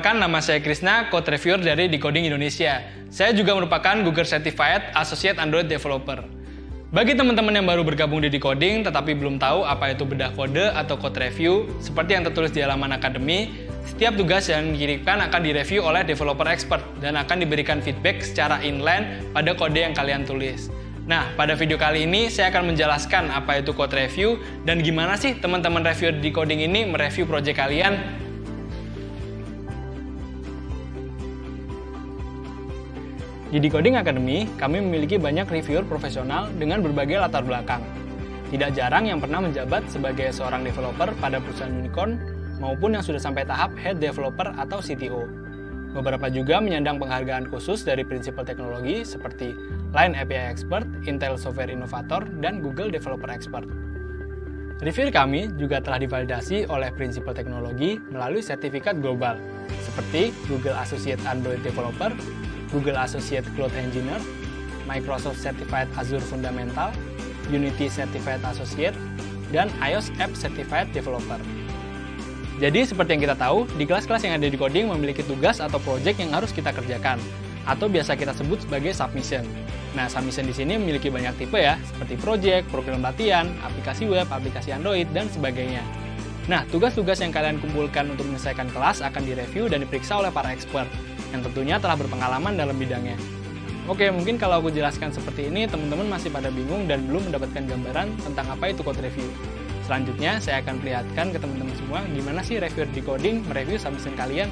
Perkenalkan nama saya Krisna, code reviewer dari Decoding Indonesia. Saya juga merupakan Google Certified Associate Android Developer. Bagi teman-teman yang baru bergabung di Decoding tetapi belum tahu apa itu bedah kode atau code review, seperti yang tertulis di halaman akademi, setiap tugas yang dikirimkan akan direview oleh developer expert dan akan diberikan feedback secara inline pada kode yang kalian tulis. Nah, pada video kali ini saya akan menjelaskan apa itu code review dan gimana sih teman-teman reviewer di coding ini mereview project kalian Di Decoding Academy, kami memiliki banyak reviewer profesional dengan berbagai latar belakang. Tidak jarang yang pernah menjabat sebagai seorang developer pada perusahaan unicorn maupun yang sudah sampai tahap head developer atau CTO. Beberapa juga menyandang penghargaan khusus dari prinsipal teknologi seperti Line API Expert, Intel Software Innovator, dan Google Developer Expert. Reviewer kami juga telah divalidasi oleh prinsipal teknologi melalui sertifikat global, seperti Google Associate Android Developer, Google Associate Cloud Engineer, Microsoft Certified Azure Fundamental, Unity Certified Associate, dan iOS App Certified Developer. Jadi seperti yang kita tahu, di kelas-kelas yang ada di coding memiliki tugas atau project yang harus kita kerjakan, atau biasa kita sebut sebagai submission. Nah, submission di sini memiliki banyak tipe ya, seperti project, program latihan, aplikasi web, aplikasi Android, dan sebagainya. Nah, tugas-tugas yang kalian kumpulkan untuk menyelesaikan kelas akan direview dan diperiksa oleh para expert, yang tentunya telah berpengalaman dalam bidangnya. Oke, mungkin kalau aku jelaskan seperti ini, teman-teman masih pada bingung dan belum mendapatkan gambaran tentang apa itu code review. Selanjutnya, saya akan perlihatkan ke teman-teman semua gimana sih reviewer decoding mereview submission kalian.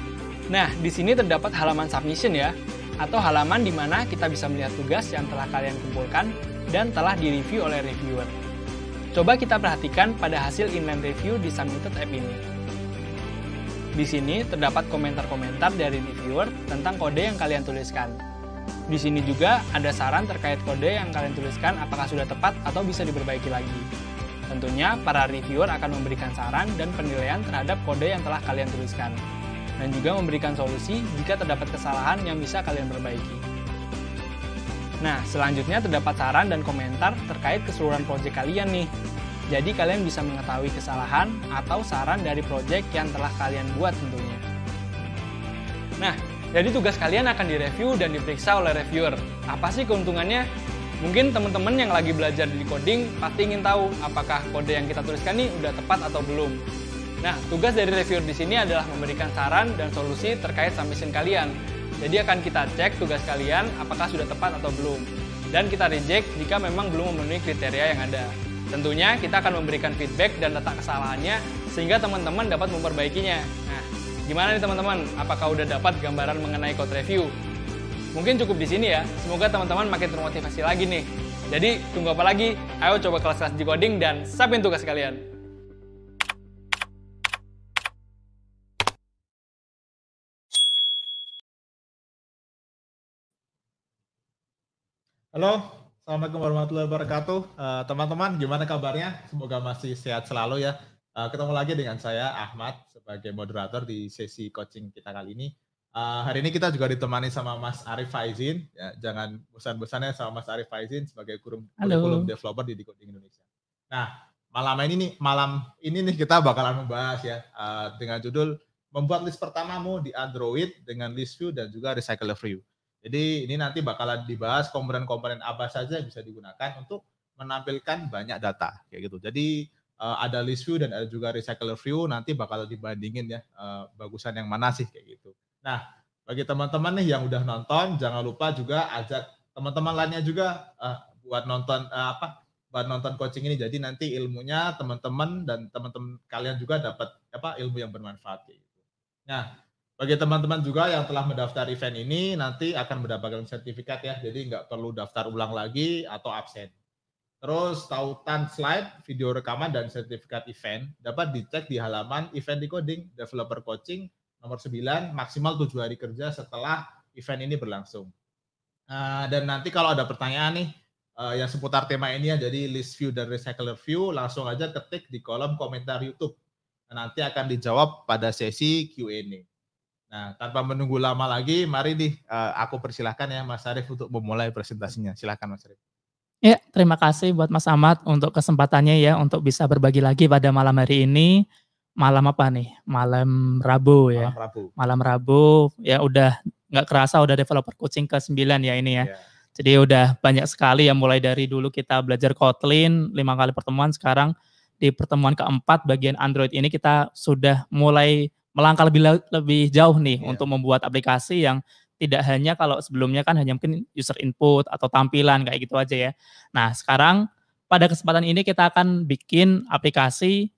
Nah, di sini terdapat halaman submission ya, atau halaman di mana kita bisa melihat tugas yang telah kalian kumpulkan dan telah direview oleh reviewer. Coba kita perhatikan pada hasil inline review di submitted app ini. Di sini terdapat komentar-komentar dari reviewer tentang kode yang kalian tuliskan. Di sini juga ada saran terkait kode yang kalian tuliskan apakah sudah tepat atau bisa diperbaiki lagi. Tentunya para reviewer akan memberikan saran dan penilaian terhadap kode yang telah kalian tuliskan. Dan juga memberikan solusi jika terdapat kesalahan yang bisa kalian perbaiki. Nah, selanjutnya terdapat saran dan komentar terkait keseluruhan proyek kalian nih. Jadi kalian bisa mengetahui kesalahan atau saran dari project yang telah kalian buat tentunya. Nah, jadi tugas kalian akan direview dan diperiksa oleh reviewer. Apa sih keuntungannya? Mungkin teman-teman yang lagi belajar di coding pasti ingin tahu apakah kode yang kita tuliskan ini udah tepat atau belum. Nah, tugas dari reviewer di sini adalah memberikan saran dan solusi terkait submission kalian. Jadi akan kita cek tugas kalian apakah sudah tepat atau belum. Dan kita reject jika memang belum memenuhi kriteria yang ada. Tentunya kita akan memberikan feedback dan letak kesalahannya sehingga teman-teman dapat memperbaikinya. Nah, gimana nih teman-teman? Apakah udah dapat gambaran mengenai code review? Mungkin cukup di sini ya. Semoga teman-teman makin termotivasi lagi nih. Jadi, tunggu apa lagi? Ayo coba kelas-kelas di coding dan siapin tugas kalian. Halo, Assalamualaikum warahmatullahi wabarakatuh. Uh, teman-teman, gimana kabarnya? Semoga masih sehat selalu ya. Uh, ketemu lagi dengan saya Ahmad sebagai moderator di sesi coaching kita kali ini. Uh, hari ini kita juga ditemani sama Mas Arif Faizin. Ya, jangan bosan-bosannya sama Mas Arif Faizin sebagai kurikulum developer di Decoding Indonesia. Nah, malam ini nih, malam ini nih kita bakalan membahas ya uh, dengan judul membuat list pertamamu di Android dengan list view dan juga recycle view. Jadi ini nanti bakalan dibahas komponen-komponen apa saja yang bisa digunakan untuk menampilkan banyak data kayak gitu. Jadi uh, ada list view dan ada juga recycler view nanti bakal dibandingin ya uh, bagusan yang mana sih kayak gitu. Nah, bagi teman-teman nih yang udah nonton jangan lupa juga ajak teman-teman lainnya juga uh, buat nonton uh, apa buat nonton coaching ini. Jadi nanti ilmunya teman-teman dan teman-teman kalian juga dapat apa ilmu yang bermanfaat kayak gitu. Nah, bagi teman-teman juga yang telah mendaftar event ini nanti akan mendapatkan sertifikat ya, jadi nggak perlu daftar ulang lagi atau absen. Terus tautan slide, video rekaman, dan sertifikat event dapat dicek di halaman event decoding developer coaching nomor 9 maksimal 7 hari kerja setelah event ini berlangsung. Uh, dan nanti kalau ada pertanyaan nih uh, yang seputar tema ini ya, jadi list view dan recycler view, langsung aja ketik di kolom komentar YouTube. Nah, nanti akan dijawab pada sesi Q&A. Nah, tanpa menunggu lama lagi, mari nih uh, aku persilahkan ya Mas Arief untuk memulai presentasinya. Silahkan Mas Arief. Ya, terima kasih buat Mas Ahmad untuk kesempatannya ya untuk bisa berbagi lagi pada malam hari ini malam apa nih? Malam Rabu ya. Malam Rabu. Malam Rabu ya udah nggak kerasa udah developer coaching ke 9 ya ini ya. Ya. Jadi udah banyak sekali ya mulai dari dulu kita belajar Kotlin lima kali pertemuan sekarang di pertemuan keempat bagian Android ini kita sudah mulai melangkah lebih lebih jauh nih Iya. untuk membuat aplikasi yang tidak hanya kalau sebelumnya kan hanya mungkin user input atau tampilan kayak gitu aja ya. Nah, sekarang pada kesempatan ini kita akan bikin aplikasi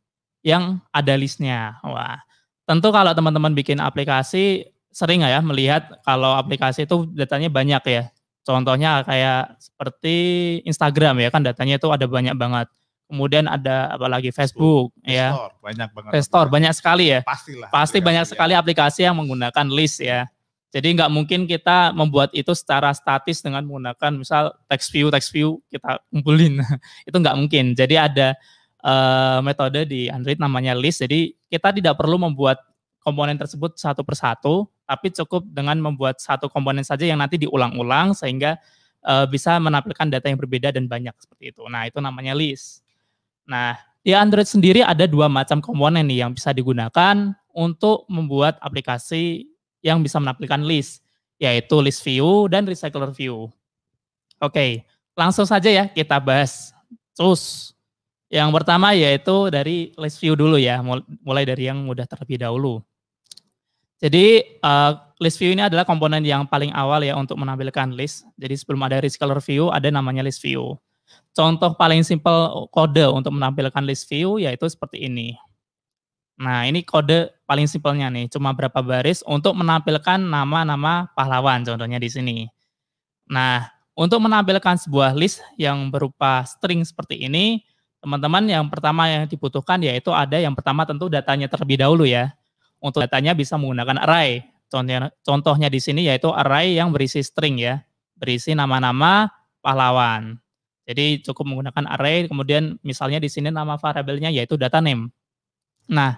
yang ada listnya. Wah, tentu kalau teman-teman bikin aplikasi sering ya melihat kalau aplikasi itu datanya banyak ya. Contohnya kayak seperti Instagram ya kan datanya itu ada banyak banget. Kemudian ada apalagi Facebook ya. Store, banyak banget. Store banyak sekali ya. Pastilah. Pasti aplikasi banyak yang- sekali aplikasi yang menggunakan list ya. Jadi nggak mungkin kita membuat itu secara statis dengan menggunakan misal text view, text view kita kumpulin. itu nggak mungkin. Jadi ada eh, metode di Android namanya list. Jadi kita tidak perlu membuat komponen tersebut satu persatu, tapi cukup dengan membuat satu komponen saja yang nanti diulang-ulang sehingga eh, bisa menampilkan data yang berbeda dan banyak seperti itu. Nah itu namanya list. Nah di Android sendiri ada dua macam komponen nih yang bisa digunakan untuk membuat aplikasi yang bisa menampilkan list, yaitu list view dan recycler view. Oke, langsung saja ya kita bahas. Terus, yang pertama yaitu dari list view dulu ya, mul- mulai dari yang mudah terlebih dahulu. Jadi eh, list view ini adalah komponen yang paling awal ya untuk menampilkan list. Jadi sebelum ada recycler view ada namanya list view. Contoh paling simpel kode untuk menampilkan list view yaitu seperti ini. Nah, ini kode paling simpelnya nih, cuma berapa baris untuk menampilkan nama-nama pahlawan contohnya di sini. Nah, untuk menampilkan sebuah list yang berupa string seperti ini, teman-teman yang pertama yang dibutuhkan yaitu ada yang pertama tentu datanya terlebih dahulu ya. Untuk datanya bisa menggunakan array. Contohnya, contohnya di sini yaitu array yang berisi string ya, berisi nama-nama pahlawan. Jadi cukup menggunakan array, kemudian misalnya di sini nama variabelnya yaitu data name. Nah,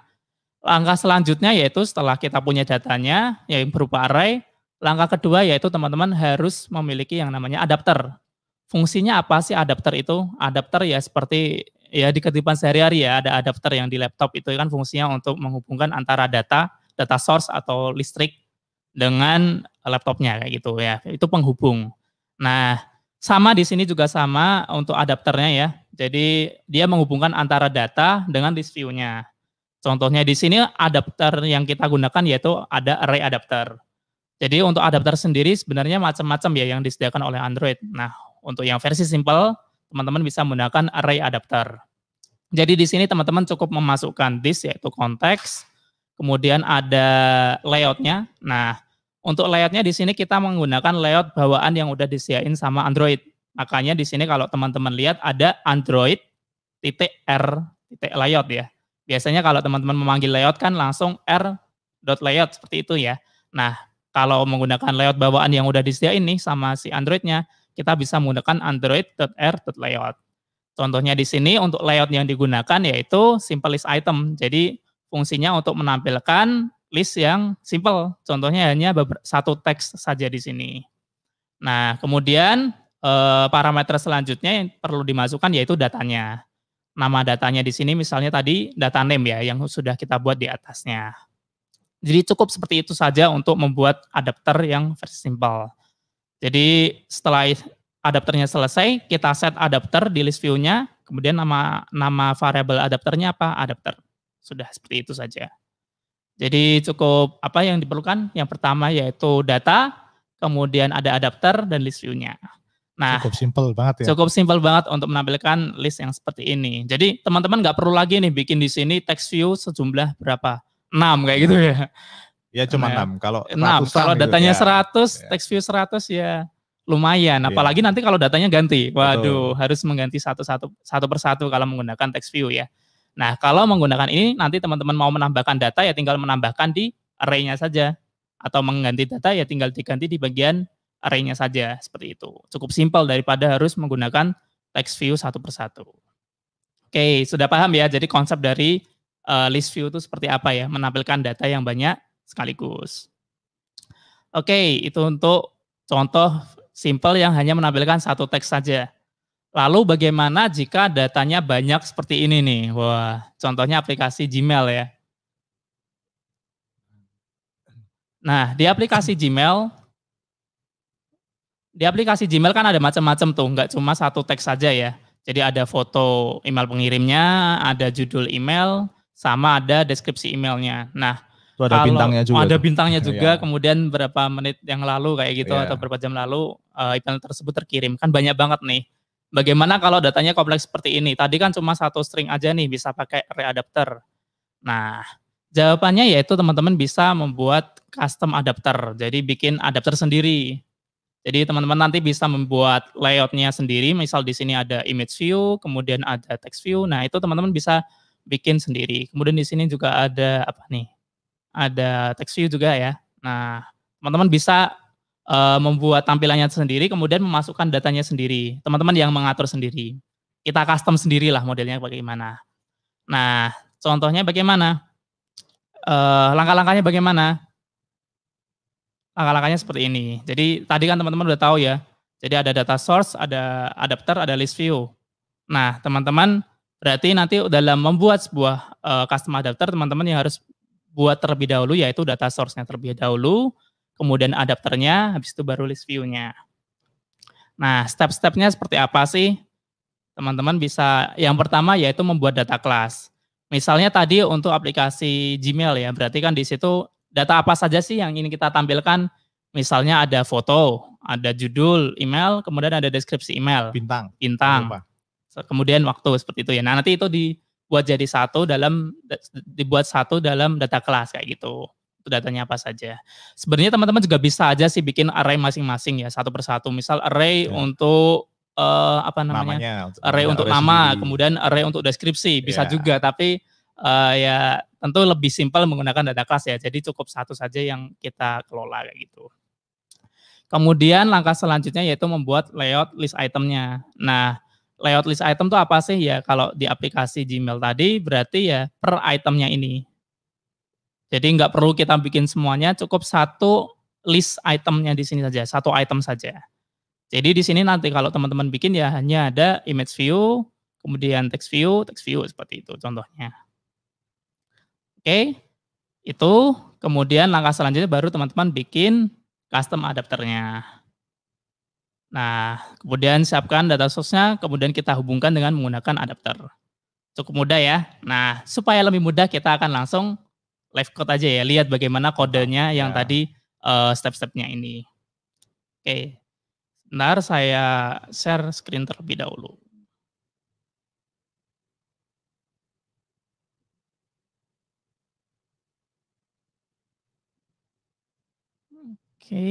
langkah selanjutnya yaitu setelah kita punya datanya yang berupa array, langkah kedua yaitu teman-teman harus memiliki yang namanya adapter. Fungsinya apa sih adapter itu? Adapter ya seperti ya di kehidupan sehari-hari ya ada adapter yang di laptop itu kan fungsinya untuk menghubungkan antara data, data source atau listrik dengan laptopnya kayak gitu ya. Itu penghubung. Nah, sama di sini juga sama untuk adapternya ya. Jadi dia menghubungkan antara data dengan list view-nya. Contohnya di sini adapter yang kita gunakan yaitu ada array adapter. Jadi untuk adapter sendiri sebenarnya macam-macam ya yang disediakan oleh Android. Nah, untuk yang versi simple, teman-teman bisa menggunakan array adapter. Jadi di sini teman-teman cukup memasukkan this yaitu konteks, kemudian ada layoutnya. Nah, untuk layoutnya di sini kita menggunakan layout bawaan yang udah disediain sama Android. Makanya di sini kalau teman-teman lihat ada Android titik R titik layout ya. Biasanya kalau teman-teman memanggil layout kan langsung r.layout seperti itu ya. Nah, kalau menggunakan layout bawaan yang udah disediain nih sama si Androidnya, kita bisa menggunakan android.r.layout. Contohnya di sini untuk layout yang digunakan yaitu simple list item. Jadi fungsinya untuk menampilkan list yang simple. Contohnya hanya satu teks saja di sini. Nah, kemudian eh, parameter selanjutnya yang perlu dimasukkan yaitu datanya. Nama datanya di sini misalnya tadi data name ya yang sudah kita buat di atasnya. Jadi cukup seperti itu saja untuk membuat adapter yang versi simple. Jadi setelah adapternya selesai, kita set adapter di list view-nya, kemudian nama nama variabel adapternya apa? Adapter. Sudah seperti itu saja. Jadi cukup apa yang diperlukan? Yang pertama yaitu data, kemudian ada adapter dan list view-nya. Nah, Cukup simpel banget ya. Cukup simpel banget untuk menampilkan list yang seperti ini. Jadi teman-teman nggak perlu lagi nih bikin di sini text view sejumlah berapa? 6 kayak gitu ya. Ya cuma Nah, enam. Kalau 6. ratusan Kalau gitu, datanya ya. 100, Ya. text view 100 ya lumayan. Iya. Apalagi nanti kalau datanya ganti. Waduh, harus mengganti satu-satu satu persatu kalau menggunakan text view ya. Nah, kalau menggunakan ini nanti teman-teman mau menambahkan data ya tinggal menambahkan di array-nya saja. Atau mengganti data ya tinggal diganti di bagian array-nya saja seperti itu. Cukup simpel daripada harus menggunakan text view satu persatu. Oke, sudah paham ya. Jadi konsep dari eh, list view itu seperti apa ya? Menampilkan data yang banyak sekaligus. Oke, itu untuk contoh simple yang hanya menampilkan satu teks saja. Lalu bagaimana jika datanya banyak seperti ini nih? Wah, contohnya aplikasi Gmail ya. Nah, di aplikasi Gmail, di aplikasi Gmail kan ada macam-macam tuh, nggak cuma satu teks saja ya. Jadi ada foto email pengirimnya, ada judul email, sama ada deskripsi emailnya. Nah, itu ada kalau bintangnya juga. Ada bintangnya juga, yeah. kemudian berapa menit yang lalu kayak gitu yeah. atau berapa jam lalu uh, email tersebut terkirim. Kan banyak banget nih. Bagaimana kalau datanya kompleks seperti ini? Tadi kan cuma satu string aja nih bisa pakai readapter. Nah, jawabannya yaitu teman-teman bisa membuat custom adapter. Jadi bikin adapter sendiri. Jadi teman-teman nanti bisa membuat layoutnya sendiri. Misal di sini ada image view, kemudian ada text view. Nah itu teman-teman bisa bikin sendiri. Kemudian di sini juga ada apa nih? ada text view juga ya. Nah, teman-teman bisa uh, membuat tampilannya sendiri, kemudian memasukkan datanya sendiri. Teman-teman yang mengatur sendiri. Kita custom sendirilah modelnya bagaimana. Nah, contohnya bagaimana? Uh, langkah-langkahnya bagaimana? Langkah-langkahnya seperti ini. Jadi tadi kan teman-teman udah tahu ya. Jadi ada data source, ada adapter, ada list view. Nah, teman-teman berarti nanti dalam membuat sebuah uh, custom adapter, teman-teman yang harus buat terlebih dahulu yaitu data source-nya terlebih dahulu, kemudian adapternya, habis itu baru list view-nya. Nah, step-stepnya seperti apa sih? Teman-teman bisa, yang pertama yaitu membuat data class. Misalnya tadi untuk aplikasi Gmail ya, berarti kan di situ data apa saja sih yang ingin kita tampilkan? Misalnya ada foto, ada judul email, kemudian ada deskripsi email. Bintang. Bintang. Kemudian waktu seperti itu ya. Nah nanti itu di buat jadi satu dalam dibuat satu dalam data kelas kayak gitu. Itu datanya apa saja. Sebenarnya teman-teman juga bisa aja sih bikin array masing-masing ya satu persatu. Misal array ya. untuk uh, apa namanya? Namanya, array untuk array nama, sendiri. kemudian array untuk deskripsi bisa ya. juga. Tapi uh, ya tentu lebih simpel menggunakan data kelas ya. Jadi cukup satu saja yang kita kelola kayak gitu. Kemudian langkah selanjutnya yaitu membuat layout list itemnya. Nah, layout list item tuh apa sih ya kalau di aplikasi Gmail tadi berarti ya per itemnya ini. Jadi nggak perlu kita bikin semuanya, cukup satu list itemnya di sini saja, satu item saja. Jadi di sini nanti kalau teman-teman bikin ya hanya ada image view, kemudian text view, text view seperti itu contohnya. Oke, itu kemudian langkah selanjutnya baru teman-teman bikin custom adapternya. Nah, kemudian siapkan data source-nya, kemudian kita hubungkan dengan menggunakan adapter. Cukup mudah ya. Nah, supaya lebih mudah kita akan langsung live code aja ya, lihat bagaimana kodenya yang ya. tadi uh, step-stepnya ini. Oke, sebentar saya share screen terlebih dahulu. Oke,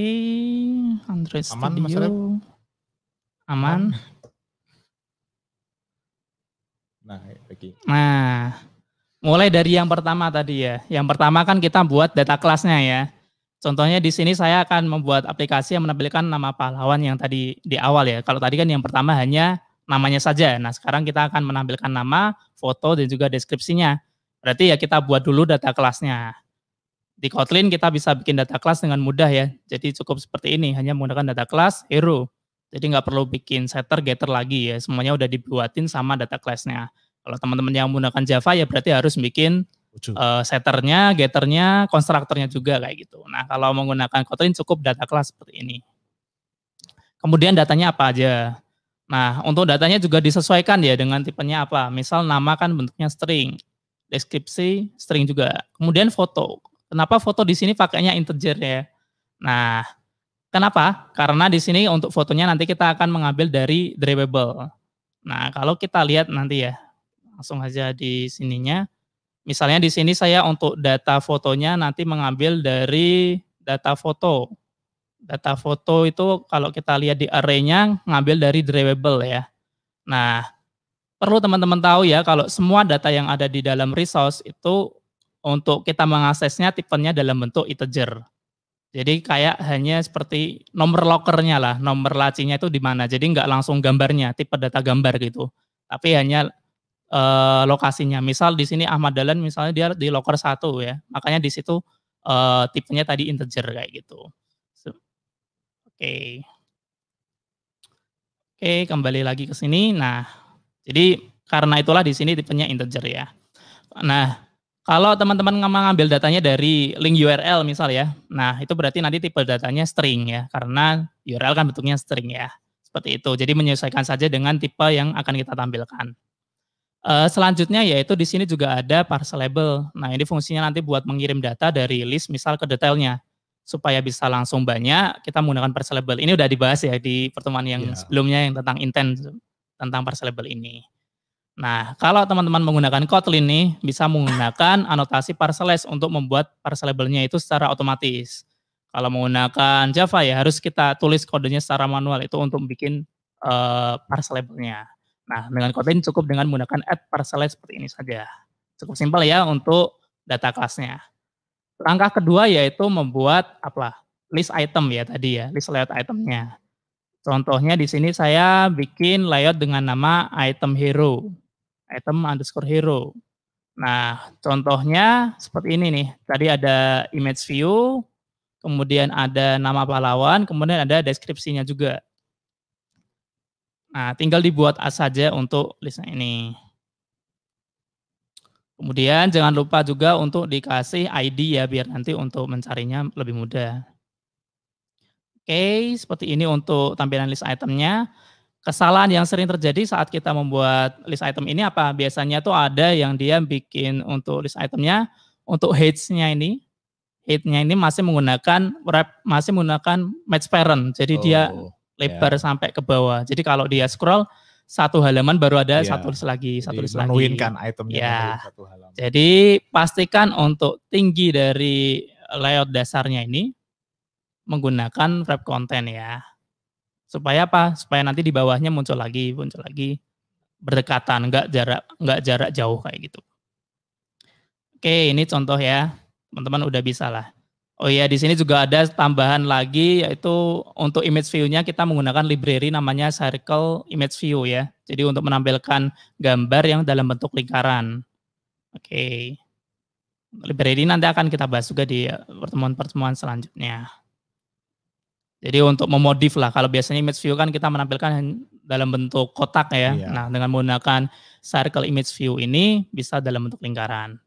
Android Aman, Studio. Aman. Nah, lagi. Nah, mulai dari yang pertama tadi ya. Yang pertama kan kita buat data kelasnya ya. Contohnya di sini saya akan membuat aplikasi yang menampilkan nama pahlawan yang tadi di awal ya. Kalau tadi kan yang pertama hanya namanya saja. Nah, sekarang kita akan menampilkan nama, foto, dan juga deskripsinya. Berarti ya kita buat dulu data kelasnya. Di Kotlin kita bisa bikin data kelas dengan mudah ya. Jadi cukup seperti ini, hanya menggunakan data kelas hero. Jadi nggak perlu bikin setter getter lagi ya, semuanya udah dibuatin sama data class-nya. Kalau teman-teman yang menggunakan Java ya berarti harus bikin uh, setternya, getternya, konstruktornya juga kayak gitu. Nah kalau menggunakan Kotlin cukup data class seperti ini. Kemudian datanya apa aja? Nah untuk datanya juga disesuaikan ya dengan tipenya apa. Misal nama kan bentuknya string, deskripsi string juga. Kemudian foto. Kenapa foto di sini pakainya integer ya? Nah Kenapa? Karena di sini untuk fotonya nanti kita akan mengambil dari drivable. Nah, kalau kita lihat nanti ya, langsung aja di sininya. Misalnya di sini saya untuk data fotonya nanti mengambil dari data foto. Data foto itu kalau kita lihat di array-nya ngambil dari drivable ya. Nah, perlu teman-teman tahu ya kalau semua data yang ada di dalam resource itu untuk kita mengaksesnya tipenya dalam bentuk integer. Jadi kayak hanya seperti nomor lokernya lah, nomor lacinya itu di mana. Jadi nggak langsung gambarnya, tipe data gambar gitu. Tapi hanya e, lokasinya. Misal di sini Ahmad Dahlan misalnya dia di loker satu ya, makanya di situ e, tipenya tadi integer kayak gitu. So, Oke. Okay. Oke, okay, kembali lagi ke sini. Nah, jadi karena itulah di sini tipenya integer ya. Nah, Kalau teman-teman mengambil datanya dari link URL misal ya, nah itu berarti nanti tipe datanya string ya, karena URL kan bentuknya string ya, seperti itu. Jadi menyesuaikan saja dengan tipe yang akan kita tampilkan. Uh, selanjutnya yaitu di sini juga ada parcel label. Nah ini fungsinya nanti buat mengirim data dari list misal ke detailnya supaya bisa langsung banyak kita menggunakan parcel label. Ini udah dibahas ya di pertemuan yang yeah. sebelumnya yang tentang intent tentang parcel label ini. Nah, kalau teman-teman menggunakan Kotlin nih, bisa menggunakan anotasi parcel untuk membuat parcel labelnya itu secara otomatis. Kalau menggunakan Java ya harus kita tulis kodenya secara manual itu untuk bikin uh, parcel labelnya. Nah, dengan Kotlin cukup dengan menggunakan add parcel seperti ini saja. Cukup simpel ya untuk data kelasnya. Langkah kedua yaitu membuat apa? list item ya tadi ya, list layout itemnya. Contohnya di sini saya bikin layout dengan nama item hero item underscore hero. Nah, contohnya seperti ini nih. Tadi ada image view, kemudian ada nama pahlawan, kemudian ada deskripsinya juga. Nah, tinggal dibuat saja untuk listnya ini. Kemudian jangan lupa juga untuk dikasih ID ya, biar nanti untuk mencarinya lebih mudah. Oke, seperti ini untuk tampilan list itemnya kesalahan yang sering terjadi saat kita membuat list item ini apa? Biasanya tuh ada yang dia bikin untuk list itemnya, untuk heads-nya ini, head-nya ini masih menggunakan wrap, masih menggunakan match parent. Jadi oh, dia lebar yeah. sampai ke bawah. Jadi kalau dia scroll satu halaman baru ada yeah. satu list lagi, satu list lagi. kan itemnya yeah. satu halaman. Jadi pastikan untuk tinggi dari layout dasarnya ini menggunakan wrap content ya. Supaya apa? Supaya nanti di bawahnya muncul lagi, muncul lagi berdekatan, enggak jarak enggak jarak jauh kayak gitu. Oke, ini contoh ya. Teman-teman udah bisa lah. Oh iya, di sini juga ada tambahan lagi yaitu untuk image view-nya kita menggunakan library namanya Circle Image View ya. Jadi untuk menampilkan gambar yang dalam bentuk lingkaran. Oke. Library nanti akan kita bahas juga di pertemuan-pertemuan selanjutnya. Jadi untuk memodif lah, kalau biasanya image view kan kita menampilkan dalam bentuk kotak ya. Iya. Nah dengan menggunakan circle image view ini bisa dalam bentuk lingkaran.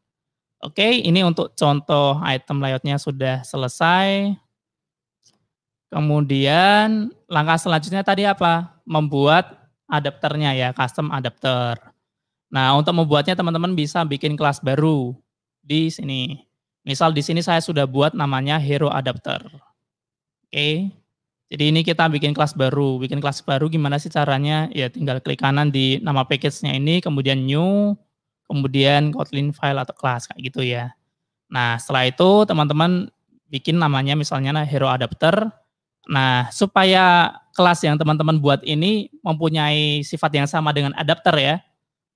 Oke, ini untuk contoh item layoutnya sudah selesai. Kemudian langkah selanjutnya tadi apa? Membuat adapternya ya, custom adapter. Nah untuk membuatnya teman-teman bisa bikin kelas baru di sini. Misal di sini saya sudah buat namanya hero adapter. Oke, jadi ini kita bikin kelas baru. Bikin kelas baru gimana sih caranya? Ya tinggal klik kanan di nama package-nya ini, kemudian new, kemudian Kotlin file atau kelas kayak gitu ya. Nah setelah itu teman-teman bikin namanya misalnya nah, hero adapter. Nah supaya kelas yang teman-teman buat ini mempunyai sifat yang sama dengan adapter ya,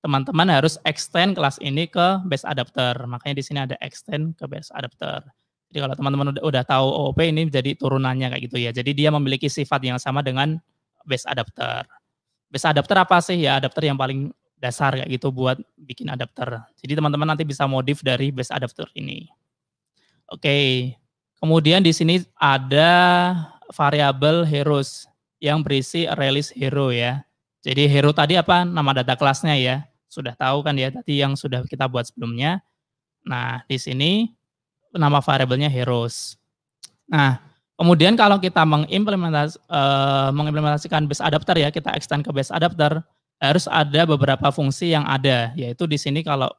teman-teman harus extend kelas ini ke base adapter. Makanya di sini ada extend ke base adapter. Jadi kalau teman-teman udah, udah tahu OOP ini jadi turunannya kayak gitu ya. Jadi dia memiliki sifat yang sama dengan base adapter. Base adapter apa sih? Ya adapter yang paling dasar kayak gitu buat bikin adapter. Jadi teman-teman nanti bisa modif dari base adapter ini. Oke. Kemudian di sini ada variabel heroes yang berisi release hero ya. Jadi hero tadi apa? Nama data kelasnya ya. Sudah tahu kan ya tadi yang sudah kita buat sebelumnya. Nah, di sini nama variabelnya heroes. Nah, kemudian kalau kita uh, mengimplementasikan base adapter ya, kita extend ke base adapter, harus ada beberapa fungsi yang ada, yaitu di sini kalau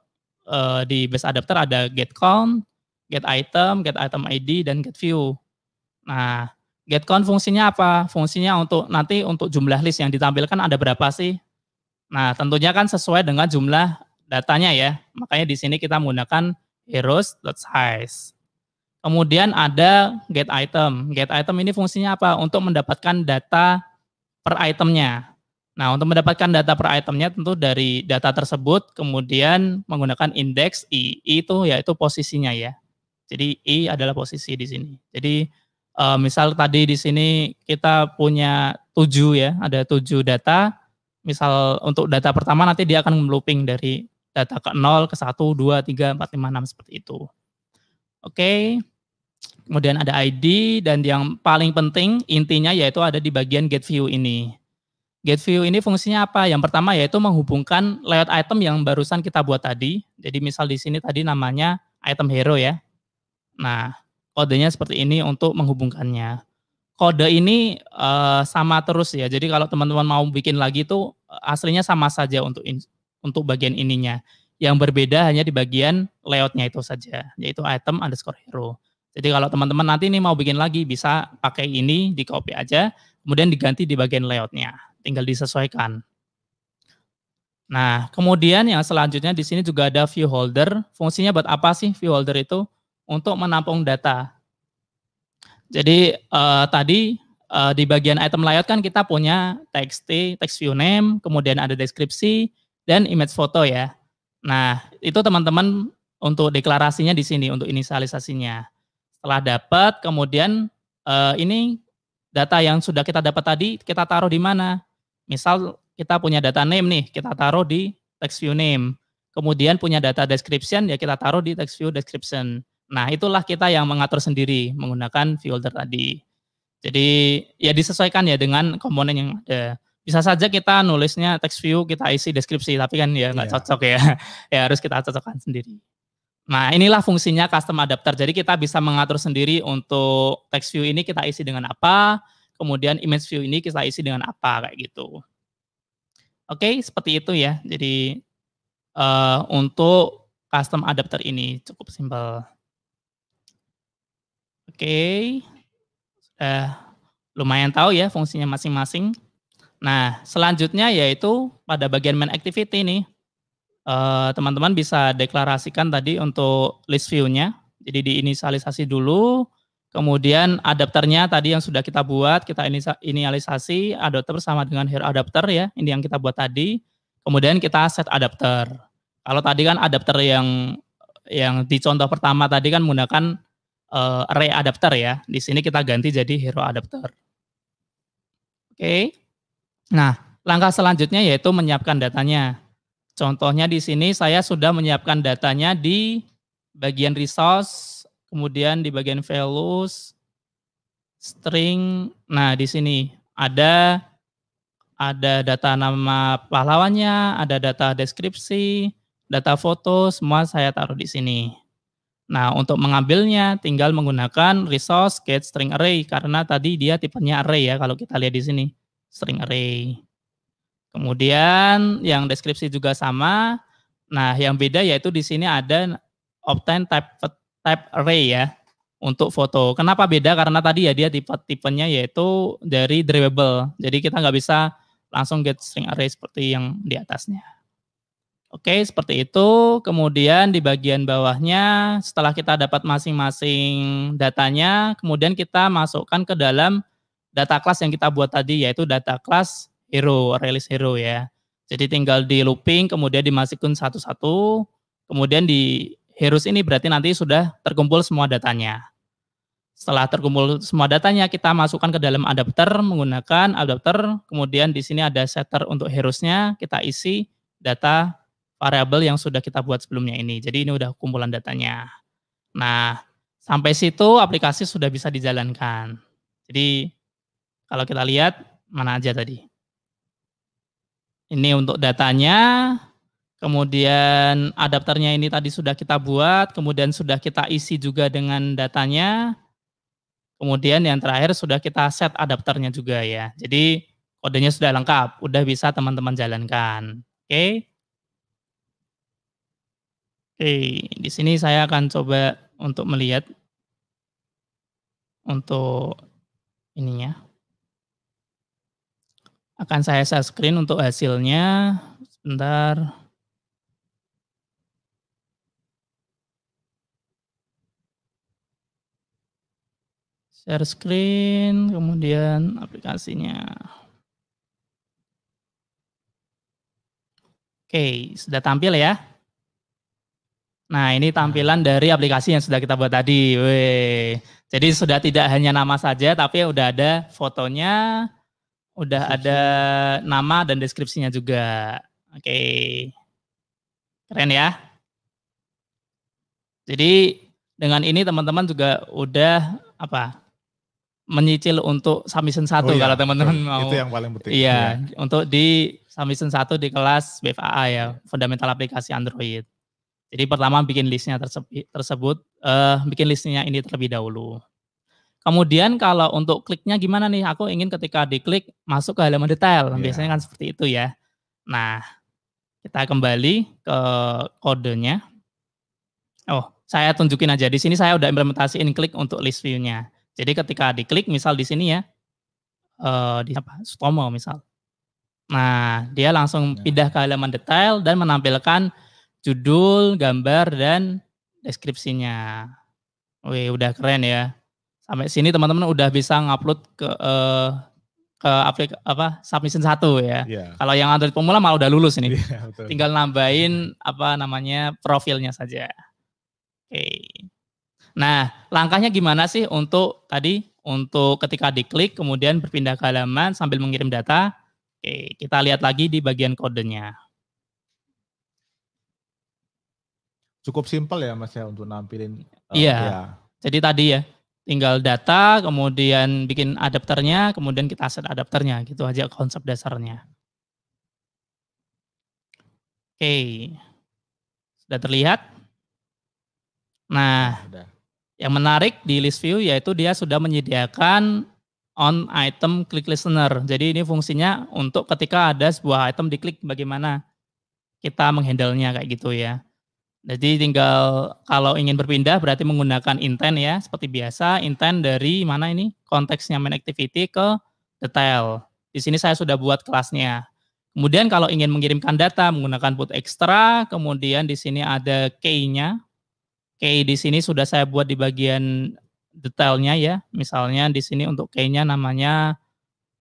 uh, di base adapter ada get count, get item, get item ID, dan get view. Nah, get count fungsinya apa? Fungsinya untuk nanti untuk jumlah list yang ditampilkan ada berapa sih? Nah, tentunya kan sesuai dengan jumlah datanya ya. Makanya di sini kita menggunakan heroes.size. Kemudian ada get item. Get item ini fungsinya apa? Untuk mendapatkan data per itemnya. Nah, untuk mendapatkan data per itemnya tentu dari data tersebut kemudian menggunakan indeks i. I itu yaitu posisinya ya. Jadi i adalah posisi di sini. Jadi uh, misal tadi di sini kita punya tujuh ya, ada tujuh data. Misal untuk data pertama nanti dia akan looping dari data ke 0, ke 1, 2, 3, 4, 5, 6 seperti itu. Oke. Kemudian ada ID dan yang paling penting intinya yaitu ada di bagian get view ini. Get view ini fungsinya apa? Yang pertama yaitu menghubungkan layout item yang barusan kita buat tadi. Jadi misal di sini tadi namanya item hero ya. Nah, kodenya seperti ini untuk menghubungkannya. Kode ini uh, sama terus ya. Jadi kalau teman-teman mau bikin lagi itu aslinya sama saja untuk untuk bagian ininya. Yang berbeda hanya di bagian layoutnya itu saja, yaitu item underscore hero. Jadi kalau teman-teman nanti ini mau bikin lagi bisa pakai ini di copy aja, kemudian diganti di bagian layoutnya tinggal disesuaikan. Nah, kemudian yang selanjutnya di sini juga ada view holder. Fungsinya buat apa sih view holder itu? Untuk menampung data. Jadi uh, tadi uh, di bagian item layout kan kita punya txt, text view name, kemudian ada deskripsi dan image foto ya. Nah, itu teman-teman untuk deklarasinya di sini untuk inisialisasinya. Setelah dapat, kemudian uh, ini data yang sudah kita dapat tadi kita taruh di mana? Misal kita punya data name nih, kita taruh di text view name. Kemudian punya data description, ya kita taruh di text view description. Nah, itulah kita yang mengatur sendiri menggunakan view holder tadi. Jadi ya disesuaikan ya dengan komponen yang ada. Bisa saja kita nulisnya text view, kita isi deskripsi, tapi kan ya nggak yeah. cocok ya. ya harus kita cocokkan sendiri. Nah, inilah fungsinya custom adapter. Jadi kita bisa mengatur sendiri untuk text view ini kita isi dengan apa, kemudian image view ini kita isi dengan apa kayak gitu. Oke, okay, seperti itu ya. Jadi uh, untuk custom adapter ini cukup simpel. Oke, okay. uh, lumayan tahu ya fungsinya masing-masing. Nah, selanjutnya yaitu pada bagian main activity nih, eh, teman-teman bisa deklarasikan tadi untuk list view-nya. Jadi diinisialisasi dulu, Kemudian adapternya tadi yang sudah kita buat, kita inisialisasi adapter sama dengan hero adapter ya, ini yang kita buat tadi. Kemudian kita set adapter. Kalau tadi kan adapter yang yang di contoh pertama tadi kan menggunakan uh, array adapter ya. Di sini kita ganti jadi hero adapter. Oke. Okay. Nah, langkah selanjutnya yaitu menyiapkan datanya. Contohnya di sini saya sudah menyiapkan datanya di bagian resource Kemudian di bagian values string nah di sini ada ada data nama pahlawannya, ada data deskripsi, data foto, semua saya taruh di sini. Nah, untuk mengambilnya tinggal menggunakan resource get string array karena tadi dia tipenya array ya kalau kita lihat di sini, string array. Kemudian yang deskripsi juga sama. Nah, yang beda yaitu di sini ada obtain type type array ya untuk foto. Kenapa beda? Karena tadi ya dia tipe tipenya yaitu dari drawable. Jadi kita nggak bisa langsung get string array seperti yang di atasnya. Oke, seperti itu. Kemudian di bagian bawahnya setelah kita dapat masing-masing datanya, kemudian kita masukkan ke dalam data class yang kita buat tadi yaitu data class hero, release hero ya. Jadi tinggal di looping, kemudian dimasukkan satu-satu, kemudian di Heroes ini berarti nanti sudah terkumpul semua datanya. Setelah terkumpul semua datanya, kita masukkan ke dalam adapter menggunakan adapter. Kemudian di sini ada setter untuk Heroesnya, kita isi data variabel yang sudah kita buat sebelumnya ini. Jadi ini udah kumpulan datanya. Nah, sampai situ aplikasi sudah bisa dijalankan. Jadi kalau kita lihat mana aja tadi. Ini untuk datanya, Kemudian adapternya ini tadi sudah kita buat, kemudian sudah kita isi juga dengan datanya. Kemudian yang terakhir sudah kita set adapternya juga ya. Jadi kodenya sudah lengkap, udah bisa teman-teman jalankan. Oke. Oke, di sini saya akan coba untuk melihat untuk ininya. Akan saya share screen untuk hasilnya. Sebentar. Share screen, kemudian aplikasinya. Oke, sudah tampil ya. Nah, ini tampilan dari aplikasi yang sudah kita buat tadi. Weh. Jadi sudah tidak hanya nama saja, tapi udah ada fotonya, udah ada nama dan deskripsinya juga. Oke. Keren ya. Jadi dengan ini teman-teman juga udah apa menyicil untuk submission satu Oh iya, kalau teman-teman mau. Itu yang paling penting. Iya, untuk di submission satu di kelas BFAA ya, fundamental aplikasi Android. Jadi pertama bikin listnya tersebut, tersebut eh, bikin listnya ini terlebih dahulu. Kemudian kalau untuk kliknya gimana nih? Aku ingin ketika diklik masuk ke halaman detail. Iya. Biasanya kan seperti itu ya. Nah, kita kembali ke kodenya. Oh, saya tunjukin aja. Di sini saya udah implementasiin klik untuk list view-nya. Jadi ketika diklik misal di sini ya, eh di apa? Sutomo misal. Nah, dia langsung Ya. pindah ke halaman detail dan menampilkan judul, gambar, dan deskripsinya. Wih, udah keren ya. Sampai sini teman-teman udah bisa ngupload ke eh, ke aplik apa submission satu ya. Iya. Kalau yang Android pemula malah udah lulus ini. Iya, betul. Tinggal nambahin apa namanya profilnya saja. Oke. Nah, langkahnya gimana sih untuk tadi untuk ketika diklik kemudian berpindah ke halaman sambil mengirim data? Oke, kita lihat lagi di bagian kodenya. Cukup simpel ya Mas ya untuk nampilin. eh, Iya. ya. Jadi tadi ya, tinggal data, kemudian bikin adapternya, kemudian kita set adapternya, gitu aja konsep dasarnya. Oke, sudah terlihat? Nah, Udah. Yang menarik di list view yaitu dia sudah menyediakan on item click listener. Jadi ini fungsinya untuk ketika ada sebuah item diklik bagaimana kita menghandle-nya kayak gitu ya. Jadi tinggal kalau ingin berpindah berarti menggunakan intent ya seperti biasa intent dari mana ini konteksnya main activity ke detail. Di sini saya sudah buat kelasnya. Kemudian kalau ingin mengirimkan data menggunakan put extra, kemudian di sini ada key-nya. Di sini sudah saya buat di bagian detailnya ya. Misalnya di sini untuk key-nya namanya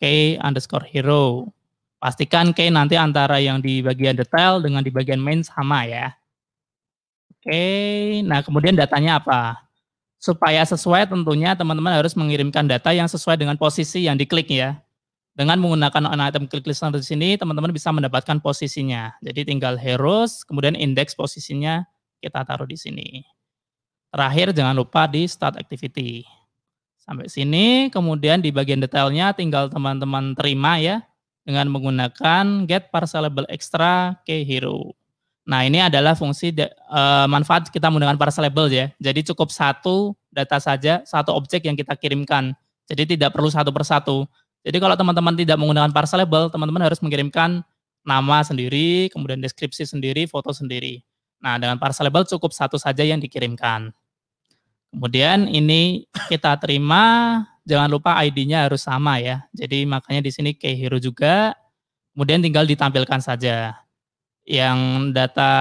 key underscore hero. Pastikan key nanti antara yang di bagian detail dengan di bagian main sama ya. Oke, nah kemudian datanya apa? Supaya sesuai tentunya teman-teman harus mengirimkan data yang sesuai dengan posisi yang diklik ya. Dengan menggunakan on item click listener di sini, teman-teman bisa mendapatkan posisinya. Jadi tinggal heroes, kemudian indeks posisinya kita taruh di sini. Terakhir jangan lupa di start activity. Sampai sini, kemudian di bagian detailnya tinggal teman-teman terima ya dengan menggunakan get parcelable extra ke hero. Nah, ini adalah fungsi de- eh, manfaat kita menggunakan parcelable ya. Jadi cukup satu data saja, satu objek yang kita kirimkan. Jadi tidak perlu satu persatu. Jadi kalau teman-teman tidak menggunakan parcelable, teman-teman harus mengirimkan nama sendiri, kemudian deskripsi sendiri, foto sendiri. Nah, dengan parcelable cukup satu saja yang dikirimkan. Kemudian ini kita terima, jangan lupa ID-nya harus sama ya. Jadi makanya di sini key hero juga. Kemudian tinggal ditampilkan saja. Yang data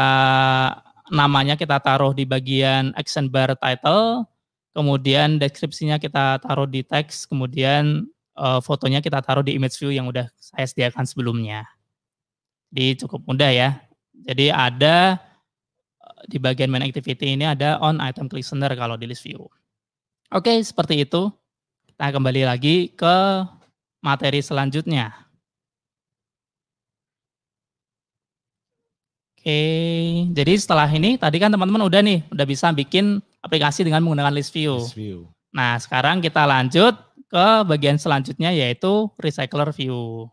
namanya kita taruh di bagian action bar title, kemudian deskripsinya kita taruh di teks, kemudian eh, fotonya kita taruh di image view yang udah saya sediakan sebelumnya. Jadi cukup mudah ya. Jadi ada di bagian main activity ini ada on item listener kalau di list view. Oke, seperti itu. Kita kembali lagi ke materi selanjutnya. Oke, jadi setelah ini tadi kan teman-teman udah nih, udah bisa bikin aplikasi dengan menggunakan list view. List view. Nah, sekarang kita lanjut ke bagian selanjutnya yaitu recycler view.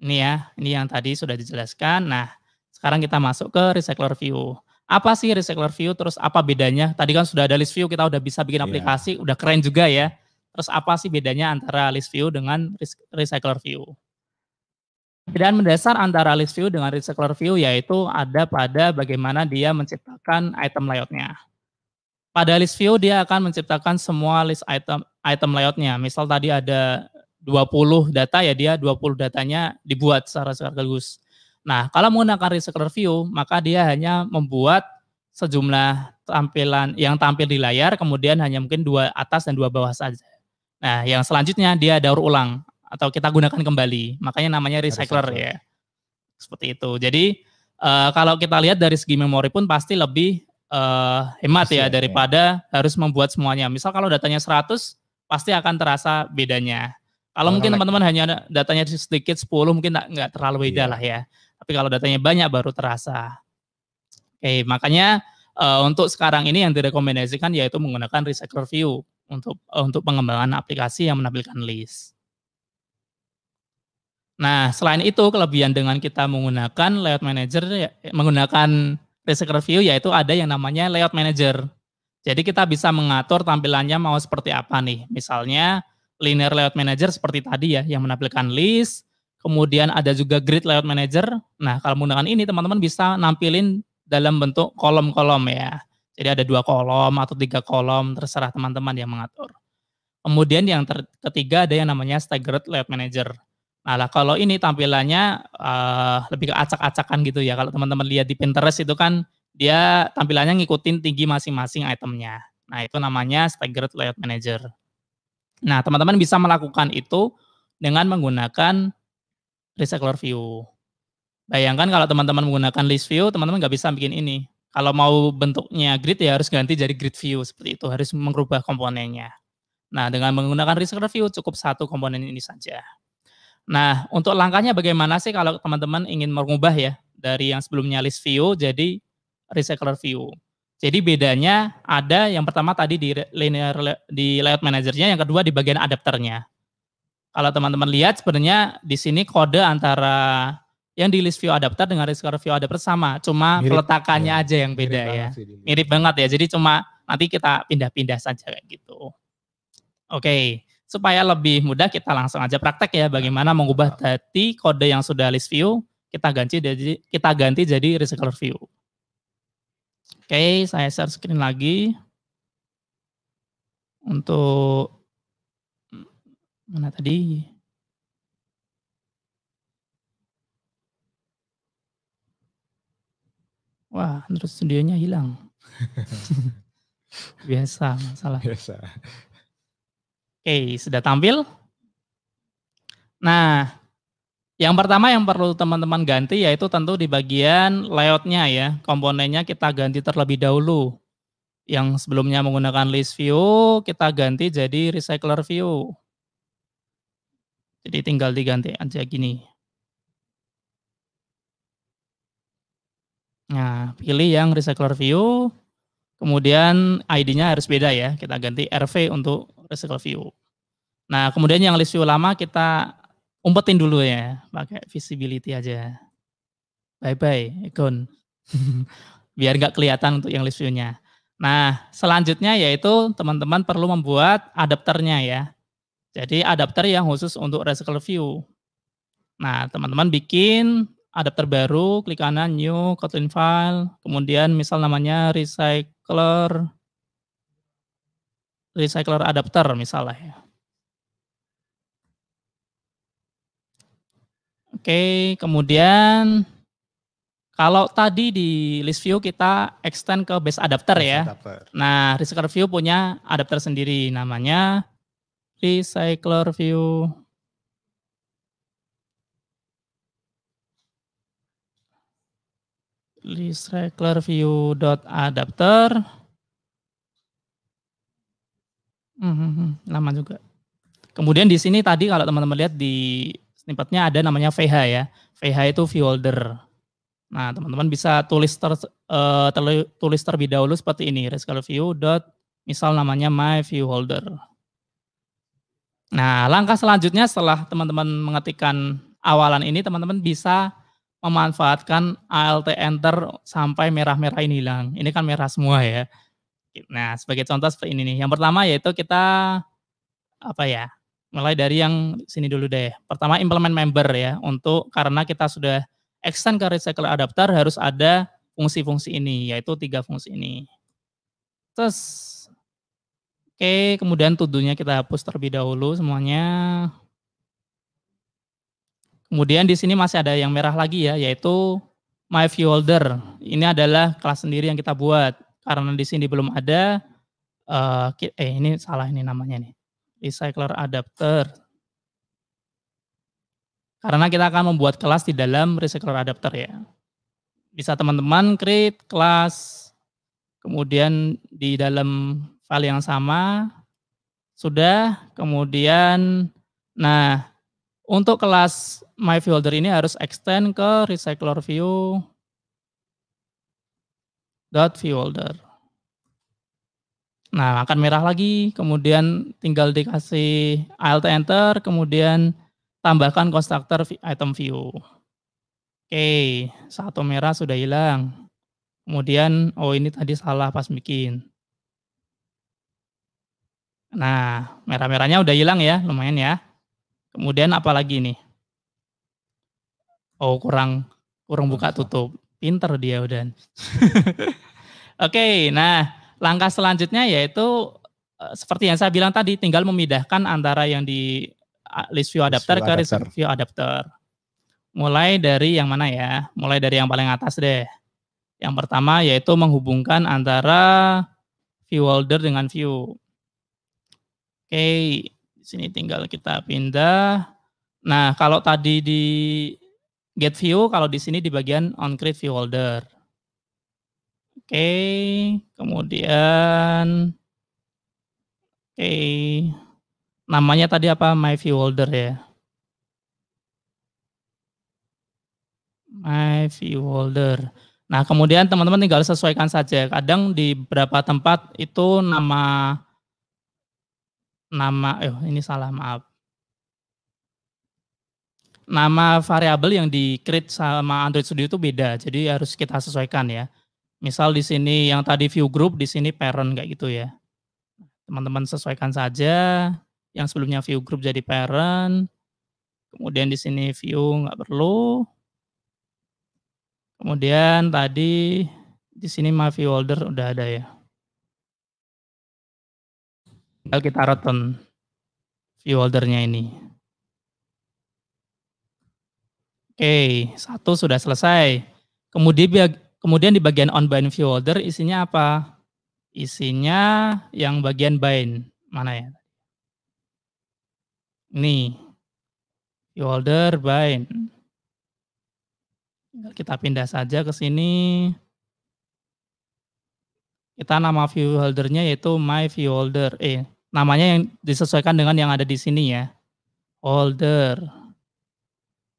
Ini ya, ini yang tadi sudah dijelaskan. Nah, sekarang kita masuk ke recycler view. Apa sih recycler view? Terus apa bedanya? Tadi kan sudah ada list view, kita udah bisa bikin Iya. aplikasi, udah keren juga ya. Terus apa sih bedanya antara list view dengan recycler view? Perbedaan mendasar antara list view dengan recycler view yaitu ada pada bagaimana dia menciptakan item layoutnya. Pada list view dia akan menciptakan semua list item item layoutnya. Misal tadi ada 20 data ya dia 20 datanya dibuat secara sekaligus. Nah, kalau menggunakan recycler view, maka dia hanya membuat sejumlah tampilan yang tampil di layar, kemudian hanya mungkin dua atas dan dua bawah saja. Nah, yang selanjutnya dia daur ulang atau kita gunakan kembali. Makanya namanya recycler, Recycler. ya. Seperti itu. Jadi eh, kalau kita lihat dari segi memori pun pasti lebih eh, hemat Efisien, ya ya. daripada harus membuat semuanya. Misal kalau datanya 100 pasti akan terasa bedanya. Kalau Oh, mungkin teman-teman hanya datanya sedikit 10 mungkin nggak terlalu beda Iya. lah ya. Tapi kalau datanya banyak baru terasa. Oke, makanya eh, untuk sekarang ini yang direkomendasikan yaitu menggunakan recycler view. untuk untuk pengembangan aplikasi yang menampilkan list. Nah, selain itu kelebihan dengan kita menggunakan layout manager ya, menggunakan Recycler View yaitu ada yang namanya layout manager. Jadi kita bisa mengatur tampilannya mau seperti apa nih. Misalnya linear layout manager seperti tadi ya yang menampilkan list, kemudian ada juga grid layout manager. Nah, kalau menggunakan ini teman-teman bisa nampilin dalam bentuk kolom-kolom ya. Jadi ada dua kolom atau tiga kolom, terserah teman-teman yang mengatur. Kemudian yang ketiga ada yang namanya staggered layout manager. Nah kalau ini tampilannya uh, lebih ke acak-acakan gitu ya. Kalau teman-teman lihat di Pinterest itu kan dia tampilannya ngikutin tinggi masing-masing itemnya. Nah itu namanya staggered layout manager. Nah teman-teman bisa melakukan itu dengan menggunakan recycler view. Bayangkan kalau teman-teman menggunakan list view, teman-teman nggak bisa bikin ini. Kalau mau bentuknya grid ya harus ganti jadi grid view seperti itu, harus mengubah komponennya. Nah dengan menggunakan recycler view cukup satu komponen ini saja. Nah, untuk langkahnya bagaimana sih kalau teman-teman ingin mengubah ya dari yang sebelumnya list view jadi recycler view. Jadi bedanya ada yang pertama tadi di linear di layout manajernya, yang kedua di bagian adapternya. Kalau teman-teman lihat sebenarnya di sini kode antara yang di list view adapter dengan recycler view adapter sama, cuma mirip, peletakannya ya, aja yang beda ya. Mirip banget ya. Jadi cuma nanti kita pindah-pindah saja kayak gitu. Oke. Okay supaya lebih mudah kita langsung aja praktek ya bagaimana mengubah dari kode yang sudah list view kita ganti jadi kita ganti jadi recycler view. Oke, saya share screen lagi untuk mana tadi? Wah, terus studionya hilang. Biasa masalah. Biasa. Oke, sudah tampil. Nah, yang pertama yang perlu teman-teman ganti yaitu tentu di bagian layoutnya ya. Komponennya kita ganti terlebih dahulu. Yang sebelumnya menggunakan list view, kita ganti jadi recycler view. Jadi tinggal diganti aja gini. Nah, pilih yang recycler view. Kemudian ID-nya harus beda ya. Kita ganti RV untuk recycle view. Nah, kemudian yang list view lama kita umpetin dulu ya, pakai visibility aja. Bye-bye, ikon. Biar nggak kelihatan untuk yang list view-nya. Nah, selanjutnya yaitu teman-teman perlu membuat adapternya ya. Jadi adapter yang khusus untuk recycle view. Nah, teman-teman bikin adapter baru, klik kanan new, Kotlin file, kemudian misal namanya recycler recycler adapter misalnya ya. Oke, kemudian kalau tadi di list view kita extend ke base adapter base ya. Adapter. Nah, recycler view punya adapter sendiri namanya recycler view recycler view dot adapter Hmm, hmm, hmm, lama juga. Kemudian di sini tadi kalau teman-teman lihat di snippetnya ada namanya VH ya. VH itu view holder. Nah, teman-teman bisa tulis ter, uh, tulis terlebih dahulu seperti ini, rescale view dot misal namanya my view holder. Nah, langkah selanjutnya setelah teman-teman mengetikkan awalan ini, teman-teman bisa memanfaatkan Alt Enter sampai merah-merah ini hilang. Ini kan merah semua ya. Nah, sebagai contoh seperti ini nih. Yang pertama yaitu kita apa ya? Mulai dari yang sini dulu deh. Pertama implement member ya. Untuk karena kita sudah extend ke recycle adapter harus ada fungsi-fungsi ini yaitu tiga fungsi ini. Terus Oke, kemudian tuduhnya kita hapus terlebih dahulu semuanya. Kemudian di sini masih ada yang merah lagi ya, yaitu my view holder. Ini adalah kelas sendiri yang kita buat karena di sini belum ada uh, eh ini salah ini namanya nih recycler adapter karena kita akan membuat kelas di dalam recycler adapter ya bisa teman-teman create kelas kemudian di dalam file yang sama sudah kemudian nah untuk kelas my folder ini harus extend ke recycler view dot view holder. Nah, akan merah lagi, kemudian tinggal dikasih Alt Enter, kemudian tambahkan konstruktor item view. Oke, satu merah sudah hilang. Kemudian, oh ini tadi salah pas bikin. Nah, merah-merahnya udah hilang ya, lumayan ya. Kemudian apa lagi nih? Oh, kurang kurang buka tutup. Pinter dia udah. Oke, nah langkah selanjutnya yaitu uh, seperti yang saya bilang tadi, tinggal memindahkan antara yang di list view adapter list view ke reserve view adapter. Mulai dari yang mana ya? Mulai dari yang paling atas deh. Yang pertama yaitu menghubungkan antara view holder dengan view. Oke, di sini tinggal kita pindah. Nah, kalau tadi di get view, kalau di sini di bagian on create view holder. Oke, kemudian oke, namanya tadi apa? My view holder ya. My view holder. Nah, kemudian teman-teman tinggal sesuaikan saja. Kadang di beberapa tempat itu nama nama eh ini salah, maaf. Nama variabel yang di create sama Android Studio itu beda. Jadi harus kita sesuaikan ya. Misal di sini yang tadi view group, di sini parent kayak gitu ya. Teman-teman sesuaikan saja. Yang sebelumnya view group jadi parent. Kemudian di sini view nggak perlu. Kemudian tadi di sini my view holder udah ada ya. Tinggal kita view holdernya ini. Oke, satu sudah selesai. Kemudian Kemudian di bagian on bind view holder isinya apa? Isinya yang bagian bind. Mana ya? Ini. View holder bind. Kita pindah saja ke sini. Kita nama view holdernya yaitu my view holder. Eh, namanya yang disesuaikan dengan yang ada di sini ya. Holder.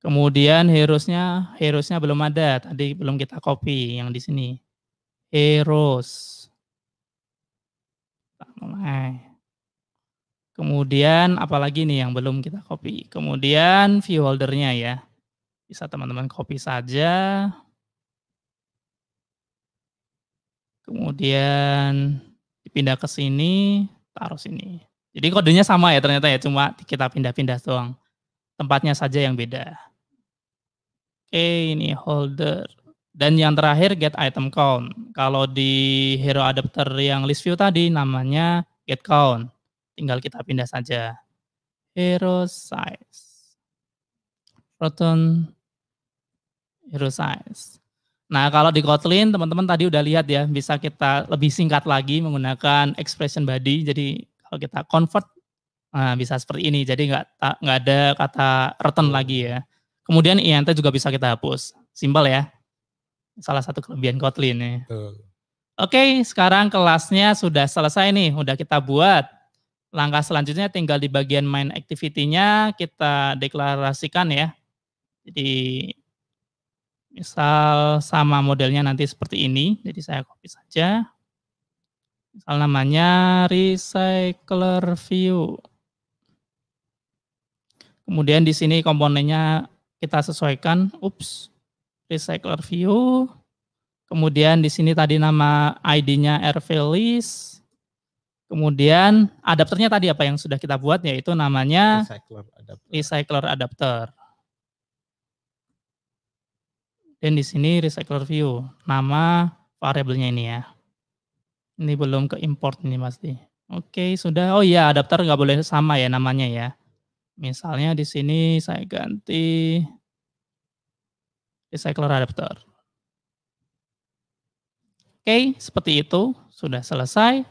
Kemudian heroesnya, heroesnya belum ada. Tadi belum kita copy yang di sini. Heroes. Mulai. Kemudian apalagi nih yang belum kita copy. Kemudian view holdernya ya. Bisa teman-teman copy saja. Kemudian dipindah ke sini, taruh sini. Jadi kodenya sama ya ternyata ya, cuma kita pindah-pindah doang. Tempatnya saja yang beda. Oke, ini holder. Dan yang terakhir get item count. Kalau di hero adapter yang list view tadi namanya get count. Tinggal kita pindah saja. Hero size. Proton hero size. Nah, kalau di Kotlin teman-teman tadi udah lihat ya, bisa kita lebih singkat lagi menggunakan expression body. Jadi kalau kita convert nah bisa seperti ini. Jadi nggak nggak ada kata return lagi ya. Kemudian INT juga bisa kita hapus. Simpel ya. Salah satu kelebihan Kotlin ya. Oke, sekarang kelasnya sudah selesai nih, udah kita buat. Langkah selanjutnya tinggal di bagian main activity-nya kita deklarasikan ya. Jadi misal sama modelnya nanti seperti ini, jadi saya copy saja. Misal namanya recycler view. Kemudian di sini komponennya kita sesuaikan, ups, recycler view, kemudian di sini tadi nama ID-nya rvlist, kemudian adapternya tadi apa yang sudah kita buat yaitu namanya recycler adapter. Recycler adapter. Dan di sini recycler view, nama variabelnya ini ya. Ini belum ke import ini pasti. Oke, sudah. Oh iya, adapter nggak boleh sama ya namanya ya. Misalnya di sini saya ganti recycler adapter. Oke, seperti itu sudah selesai.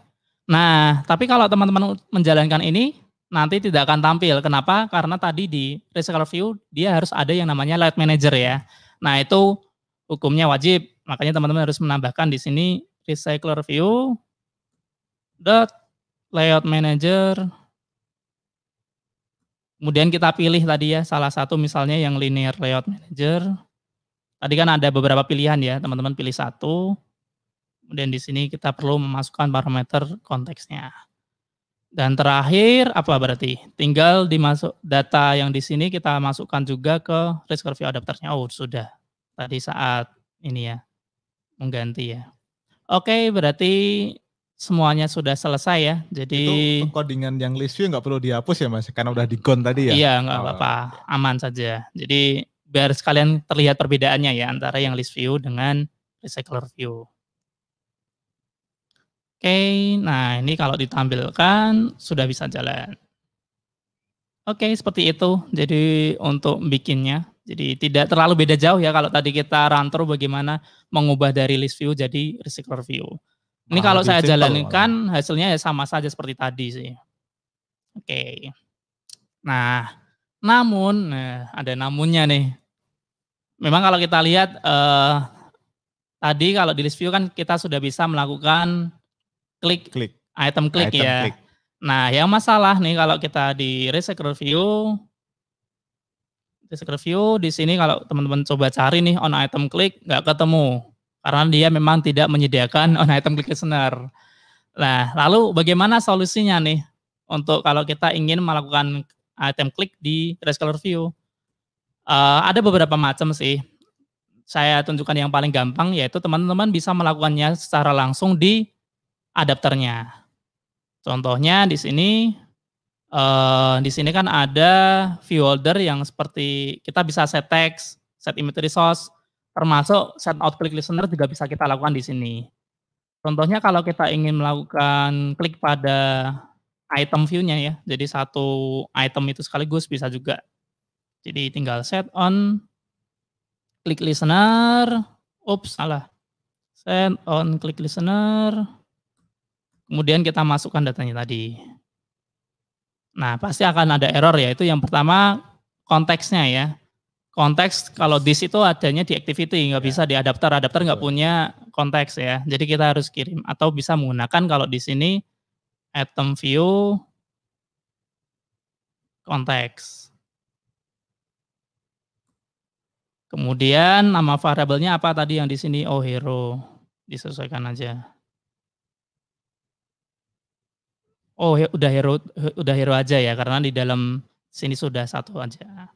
Nah, tapi kalau teman-teman menjalankan ini nanti tidak akan tampil. Kenapa? Karena tadi di recycler view dia harus ada yang namanya layout manager ya. Nah, itu hukumnya wajib. Makanya teman-teman harus menambahkan di sini recycler view dot layout manager Kemudian kita pilih tadi ya salah satu misalnya yang linear layout manager. Tadi kan ada beberapa pilihan ya, teman-teman pilih satu. Kemudian di sini kita perlu memasukkan parameter konteksnya. Dan terakhir apa berarti? Tinggal dimasuk data yang di sini kita masukkan juga ke risk review adapternya. Oh, sudah. Tadi saat ini ya mengganti ya. Oke, berarti semuanya sudah selesai ya. Jadi itu codingan yang list view nggak perlu dihapus ya Mas karena udah di tadi ya. Iya, nggak oh. apa-apa. Aman saja. Jadi biar sekalian terlihat perbedaannya ya antara yang list view dengan recycler view. Oke, nah ini kalau ditampilkan sudah bisa jalan. Oke, seperti itu. Jadi untuk bikinnya, jadi tidak terlalu beda jauh ya kalau tadi kita run through bagaimana mengubah dari list view jadi recycler view. Ini kalau saya jalankan hasilnya ya sama saja seperti tadi sih. Oke. Nah, namun nah, ada namunnya nih. Memang kalau kita lihat eh, tadi kalau di list view kan kita sudah bisa melakukan klik, klik. item klik item ya. Klik. Nah, yang masalah nih kalau kita di recycle review, recycle review di sini kalau teman-teman coba cari nih on item klik nggak ketemu karena dia memang tidak menyediakan on item klik listener. Nah, lalu bagaimana solusinya nih untuk kalau kita ingin melakukan item klik di recycle review? Uh, ada beberapa macam sih. Saya tunjukkan yang paling gampang yaitu teman-teman bisa melakukannya secara langsung di adapternya. Contohnya di sini uh, di sini kan ada view holder yang seperti kita bisa set text, set image resource, termasuk set out click listener juga bisa kita lakukan di sini. Contohnya kalau kita ingin melakukan klik pada item view-nya ya, jadi satu item itu sekaligus bisa juga. Jadi tinggal set on click listener, ups salah, set on click listener, Kemudian kita masukkan datanya tadi. Nah, pasti akan ada error ya. Itu yang pertama konteksnya ya. Konteks kalau this itu adanya di activity, nggak ya. bisa di adapter. Adapter nggak punya konteks ya. Jadi kita harus kirim atau bisa menggunakan kalau di sini item view konteks. Kemudian nama variabelnya apa tadi yang di sini? Oh hero. Disesuaikan aja. Oh, udah hero udah hero aja ya karena di dalam sini sudah satu aja.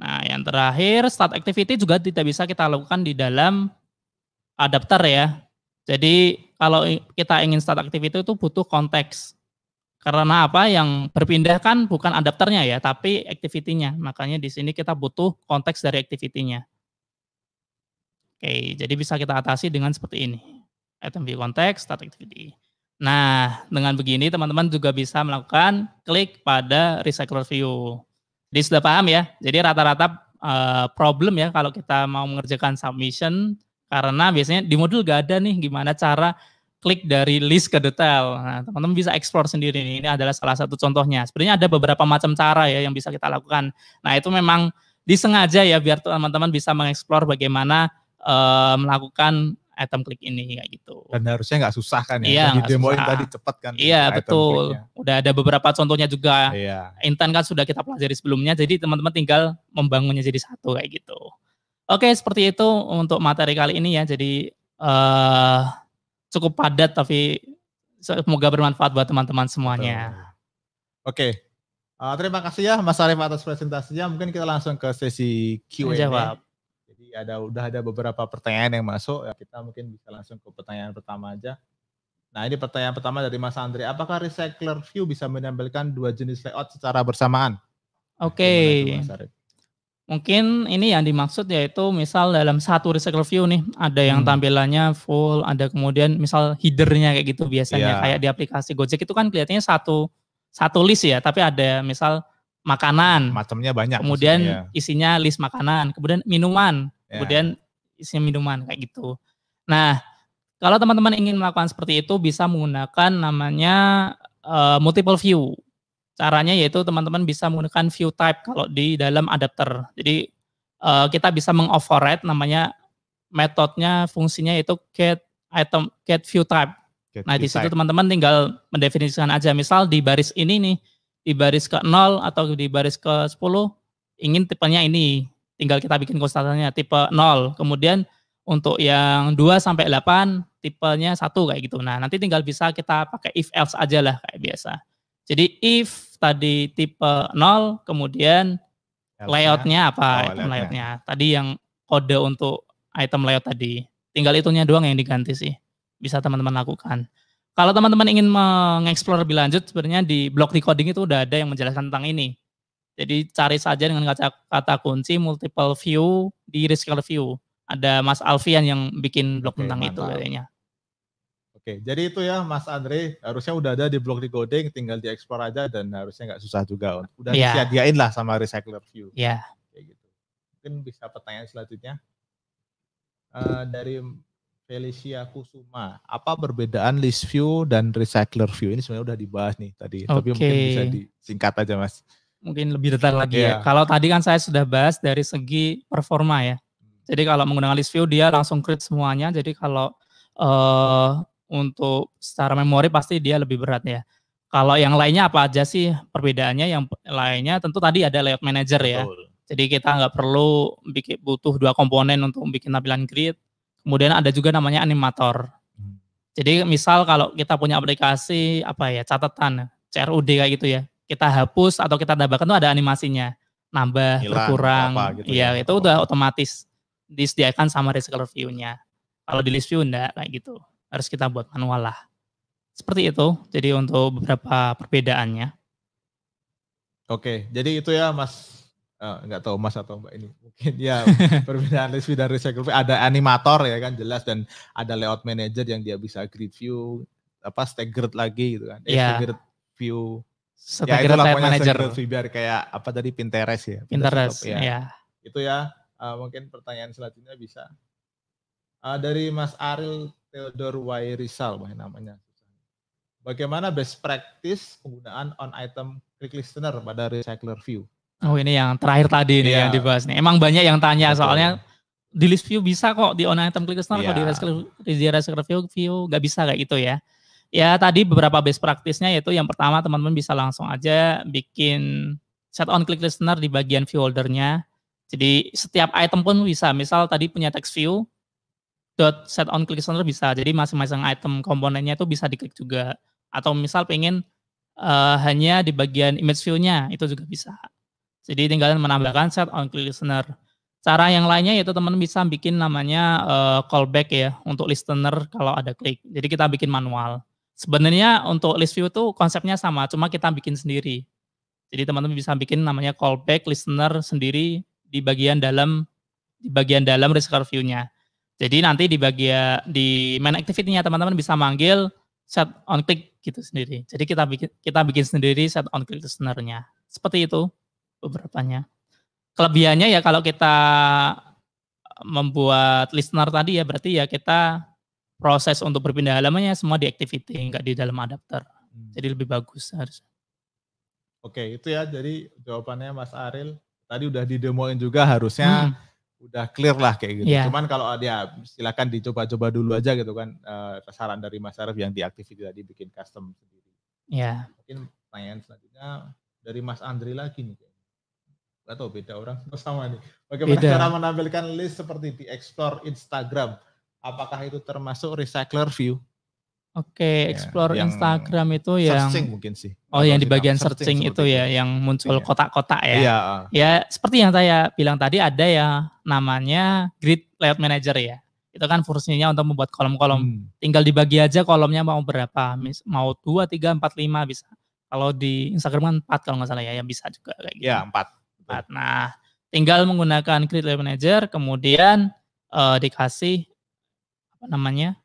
Nah, yang terakhir start activity juga tidak bisa kita lakukan di dalam adapter ya. Jadi kalau kita ingin start activity itu butuh konteks. Karena apa? Yang berpindah kan bukan adapternya ya, tapi activity-nya. Makanya di sini kita butuh konteks dari activity-nya. Oke, jadi bisa kita atasi dengan seperti ini. Item view context, start activity. Nah, dengan begini teman-teman juga bisa melakukan klik pada recycle view. Jadi sudah paham ya? Jadi rata-rata uh, problem ya kalau kita mau mengerjakan submission karena biasanya di modul gak ada nih gimana cara klik dari list ke detail. Nah, teman-teman bisa explore sendiri. Ini adalah salah satu contohnya. Sebenarnya ada beberapa macam cara ya yang bisa kita lakukan. Nah, itu memang disengaja ya biar teman-teman bisa mengeksplor bagaimana uh, melakukan item klik ini kayak gitu. Dan harusnya nggak susah kan ya? Iya, di demoin tadi cepat kan. Iya betul. Udah ada beberapa contohnya juga. Iya. Intan kan sudah kita pelajari sebelumnya, jadi teman-teman tinggal membangunnya jadi satu kayak gitu. Oke, seperti itu untuk materi kali ini ya. Jadi uh, cukup padat tapi semoga bermanfaat buat teman-teman semuanya. Betul. Oke, uh, terima kasih ya Mas Arif atas presentasinya. Mungkin kita langsung ke sesi Q&A. Jawab ada udah ada beberapa pertanyaan yang masuk ya kita mungkin bisa langsung ke pertanyaan pertama aja. Nah ini pertanyaan pertama dari Mas Andre, apakah Recycler View bisa menampilkan dua jenis layout secara bersamaan? Oke. Okay. Mungkin ini yang dimaksud yaitu misal dalam satu recycle view nih ada yang hmm. tampilannya full, ada kemudian misal headernya kayak gitu biasanya yeah. kayak di aplikasi Gojek itu kan kelihatannya satu satu list ya, tapi ada misal makanan. Macamnya banyak. Kemudian maksudnya. isinya list makanan, kemudian minuman. Ya. kemudian isinya minuman kayak gitu. Nah, kalau teman-teman ingin melakukan seperti itu bisa menggunakan namanya uh, multiple view. Caranya yaitu teman-teman bisa menggunakan view type kalau di dalam adapter. Jadi uh, kita bisa mengoverride namanya metodenya fungsinya itu get item get view type. Get nah, di situ teman-teman tinggal mendefinisikan aja misal di baris ini nih, di baris ke 0 atau di baris ke 10 ingin tipenya ini tinggal kita bikin konstantanya tipe 0. Kemudian untuk yang 2 sampai 8 tipenya satu kayak gitu. Nah, nanti tinggal bisa kita pakai if else aja lah kayak biasa. Jadi if tadi tipe 0 kemudian layoutnya apa oh, item layoutnya. Tadi yang kode untuk item layout tadi. Tinggal itunya doang yang diganti sih. Bisa teman-teman lakukan. Kalau teman-teman ingin mengeksplor lebih lanjut, sebenarnya di blog decoding itu udah ada yang menjelaskan tentang ini. Jadi cari saja dengan kata, kata kunci multiple view di rescaler view ada Mas Alfian yang bikin blog Oke, tentang mantap. itu kayaknya. Oke, jadi itu ya Mas Andre, harusnya udah ada di blog di Coding, tinggal dieksplor aja dan harusnya nggak susah juga. Udah yeah. disediain lah sama Recycler View. Iya. Yeah. Kayak gitu. Mungkin bisa pertanyaan selanjutnya. Uh, dari Felicia Kusuma, apa perbedaan list view dan recycler view? Ini sebenarnya udah dibahas nih tadi, okay. tapi mungkin bisa disingkat aja mas. Mungkin lebih detail lagi yeah. ya. Iya. Kalau tadi kan saya sudah bahas dari segi performa ya. Jadi kalau menggunakan list view dia langsung create semuanya. Jadi kalau uh, untuk secara memori pasti dia lebih berat ya. Kalau yang lainnya apa aja sih perbedaannya? Yang lainnya tentu tadi ada layout manager ya. Jadi kita nggak perlu bikin butuh dua komponen untuk bikin tampilan grid. Kemudian ada juga namanya animator. Hmm. Jadi misal kalau kita punya aplikasi apa ya catatan CRUD kayak gitu ya, kita hapus atau kita tambahkan itu ada animasinya, nambah, Hilang, berkurang, gitu iya ya. itu udah otomatis disediakan sama recycle view-nya. Kalau di list view enggak kayak gitu. Harus kita buat manual lah. Seperti itu. Jadi untuk beberapa perbedaannya. Oke, jadi itu ya Mas uh, nggak tahu Mas atau Mbak ini. Mungkin ya perbedaan list view dan recycle view ada animator ya kan jelas dan ada layout manager yang dia bisa grid view apa staggered lagi gitu kan. Eh, yeah. staggered view Staggered ya, manager. Biar kayak apa tadi Pinterest ya. Pinterest, Pinterest ya. ya. Itu ya Uh, mungkin pertanyaan selanjutnya bisa uh, dari Mas Aril Theodor Wairisal, wah namanya. Bagaimana best practice penggunaan on item click listener pada recycler view? Oh ini yang terakhir tadi nih yeah. yang dibahas nih. Emang banyak yang tanya Betul. soalnya di list view bisa kok di on item click listener, yeah. kalau di iya. recycler, di recycler view, view gak bisa kayak gitu ya. Ya tadi beberapa best practice-nya yaitu yang pertama teman-teman bisa langsung aja bikin set on click listener di bagian view holdernya jadi setiap item pun bisa. Misal tadi punya text view, dot set on click listener bisa. Jadi masing-masing item komponennya itu bisa diklik juga. Atau misal pengen uh, hanya di bagian image view-nya, itu juga bisa. Jadi tinggal menambahkan set on click listener. Cara yang lainnya yaitu teman bisa bikin namanya uh, callback ya untuk listener kalau ada klik. Jadi kita bikin manual. Sebenarnya untuk list view itu konsepnya sama, cuma kita bikin sendiri. Jadi teman-teman bisa bikin namanya callback listener sendiri di bagian dalam di bagian dalam reservoir view-nya. Jadi nanti di bagian di main activity-nya teman-teman bisa manggil set on click gitu sendiri. Jadi kita bikin kita bikin sendiri set on click listener-nya. Seperti itu beberapanya. Kelebihannya ya kalau kita membuat listener tadi ya berarti ya kita proses untuk berpindah halamannya semua di activity enggak di dalam adapter. Hmm. Jadi lebih bagus harus. Oke, itu ya jadi jawabannya Mas Aril tadi udah didemoin juga harusnya hmm. udah clear lah kayak gitu. Yeah. Cuman kalau dia silakan dicoba-coba dulu aja gitu kan uh, saran dari Mas Arif yang diaktifkan tadi bikin custom sendiri. Iya. Yeah. Mungkin pertanyaan selanjutnya dari Mas Andri lagi nih. Gak tau beda orang sama nih. Bagaimana beda. cara menampilkan list seperti di explore Instagram? Apakah itu termasuk recycler view? Oke, okay, ya, explore Instagram itu yang searching mungkin sih. Oh, yang di bagian searching, searching itu ya, yang muncul iya. kotak-kotak ya. Iya. Ya, seperti yang saya bilang tadi ada ya namanya grid layout manager ya. Itu kan fungsinya untuk membuat kolom-kolom. Hmm. Tinggal dibagi aja kolomnya mau berapa, mau dua, tiga, empat, lima bisa. Kalau di Instagram kan empat kalau nggak salah ya, yang bisa juga kayak gitu. Ya, empat. empat. Nah, tinggal menggunakan grid layout manager, kemudian uh, dikasih namanya?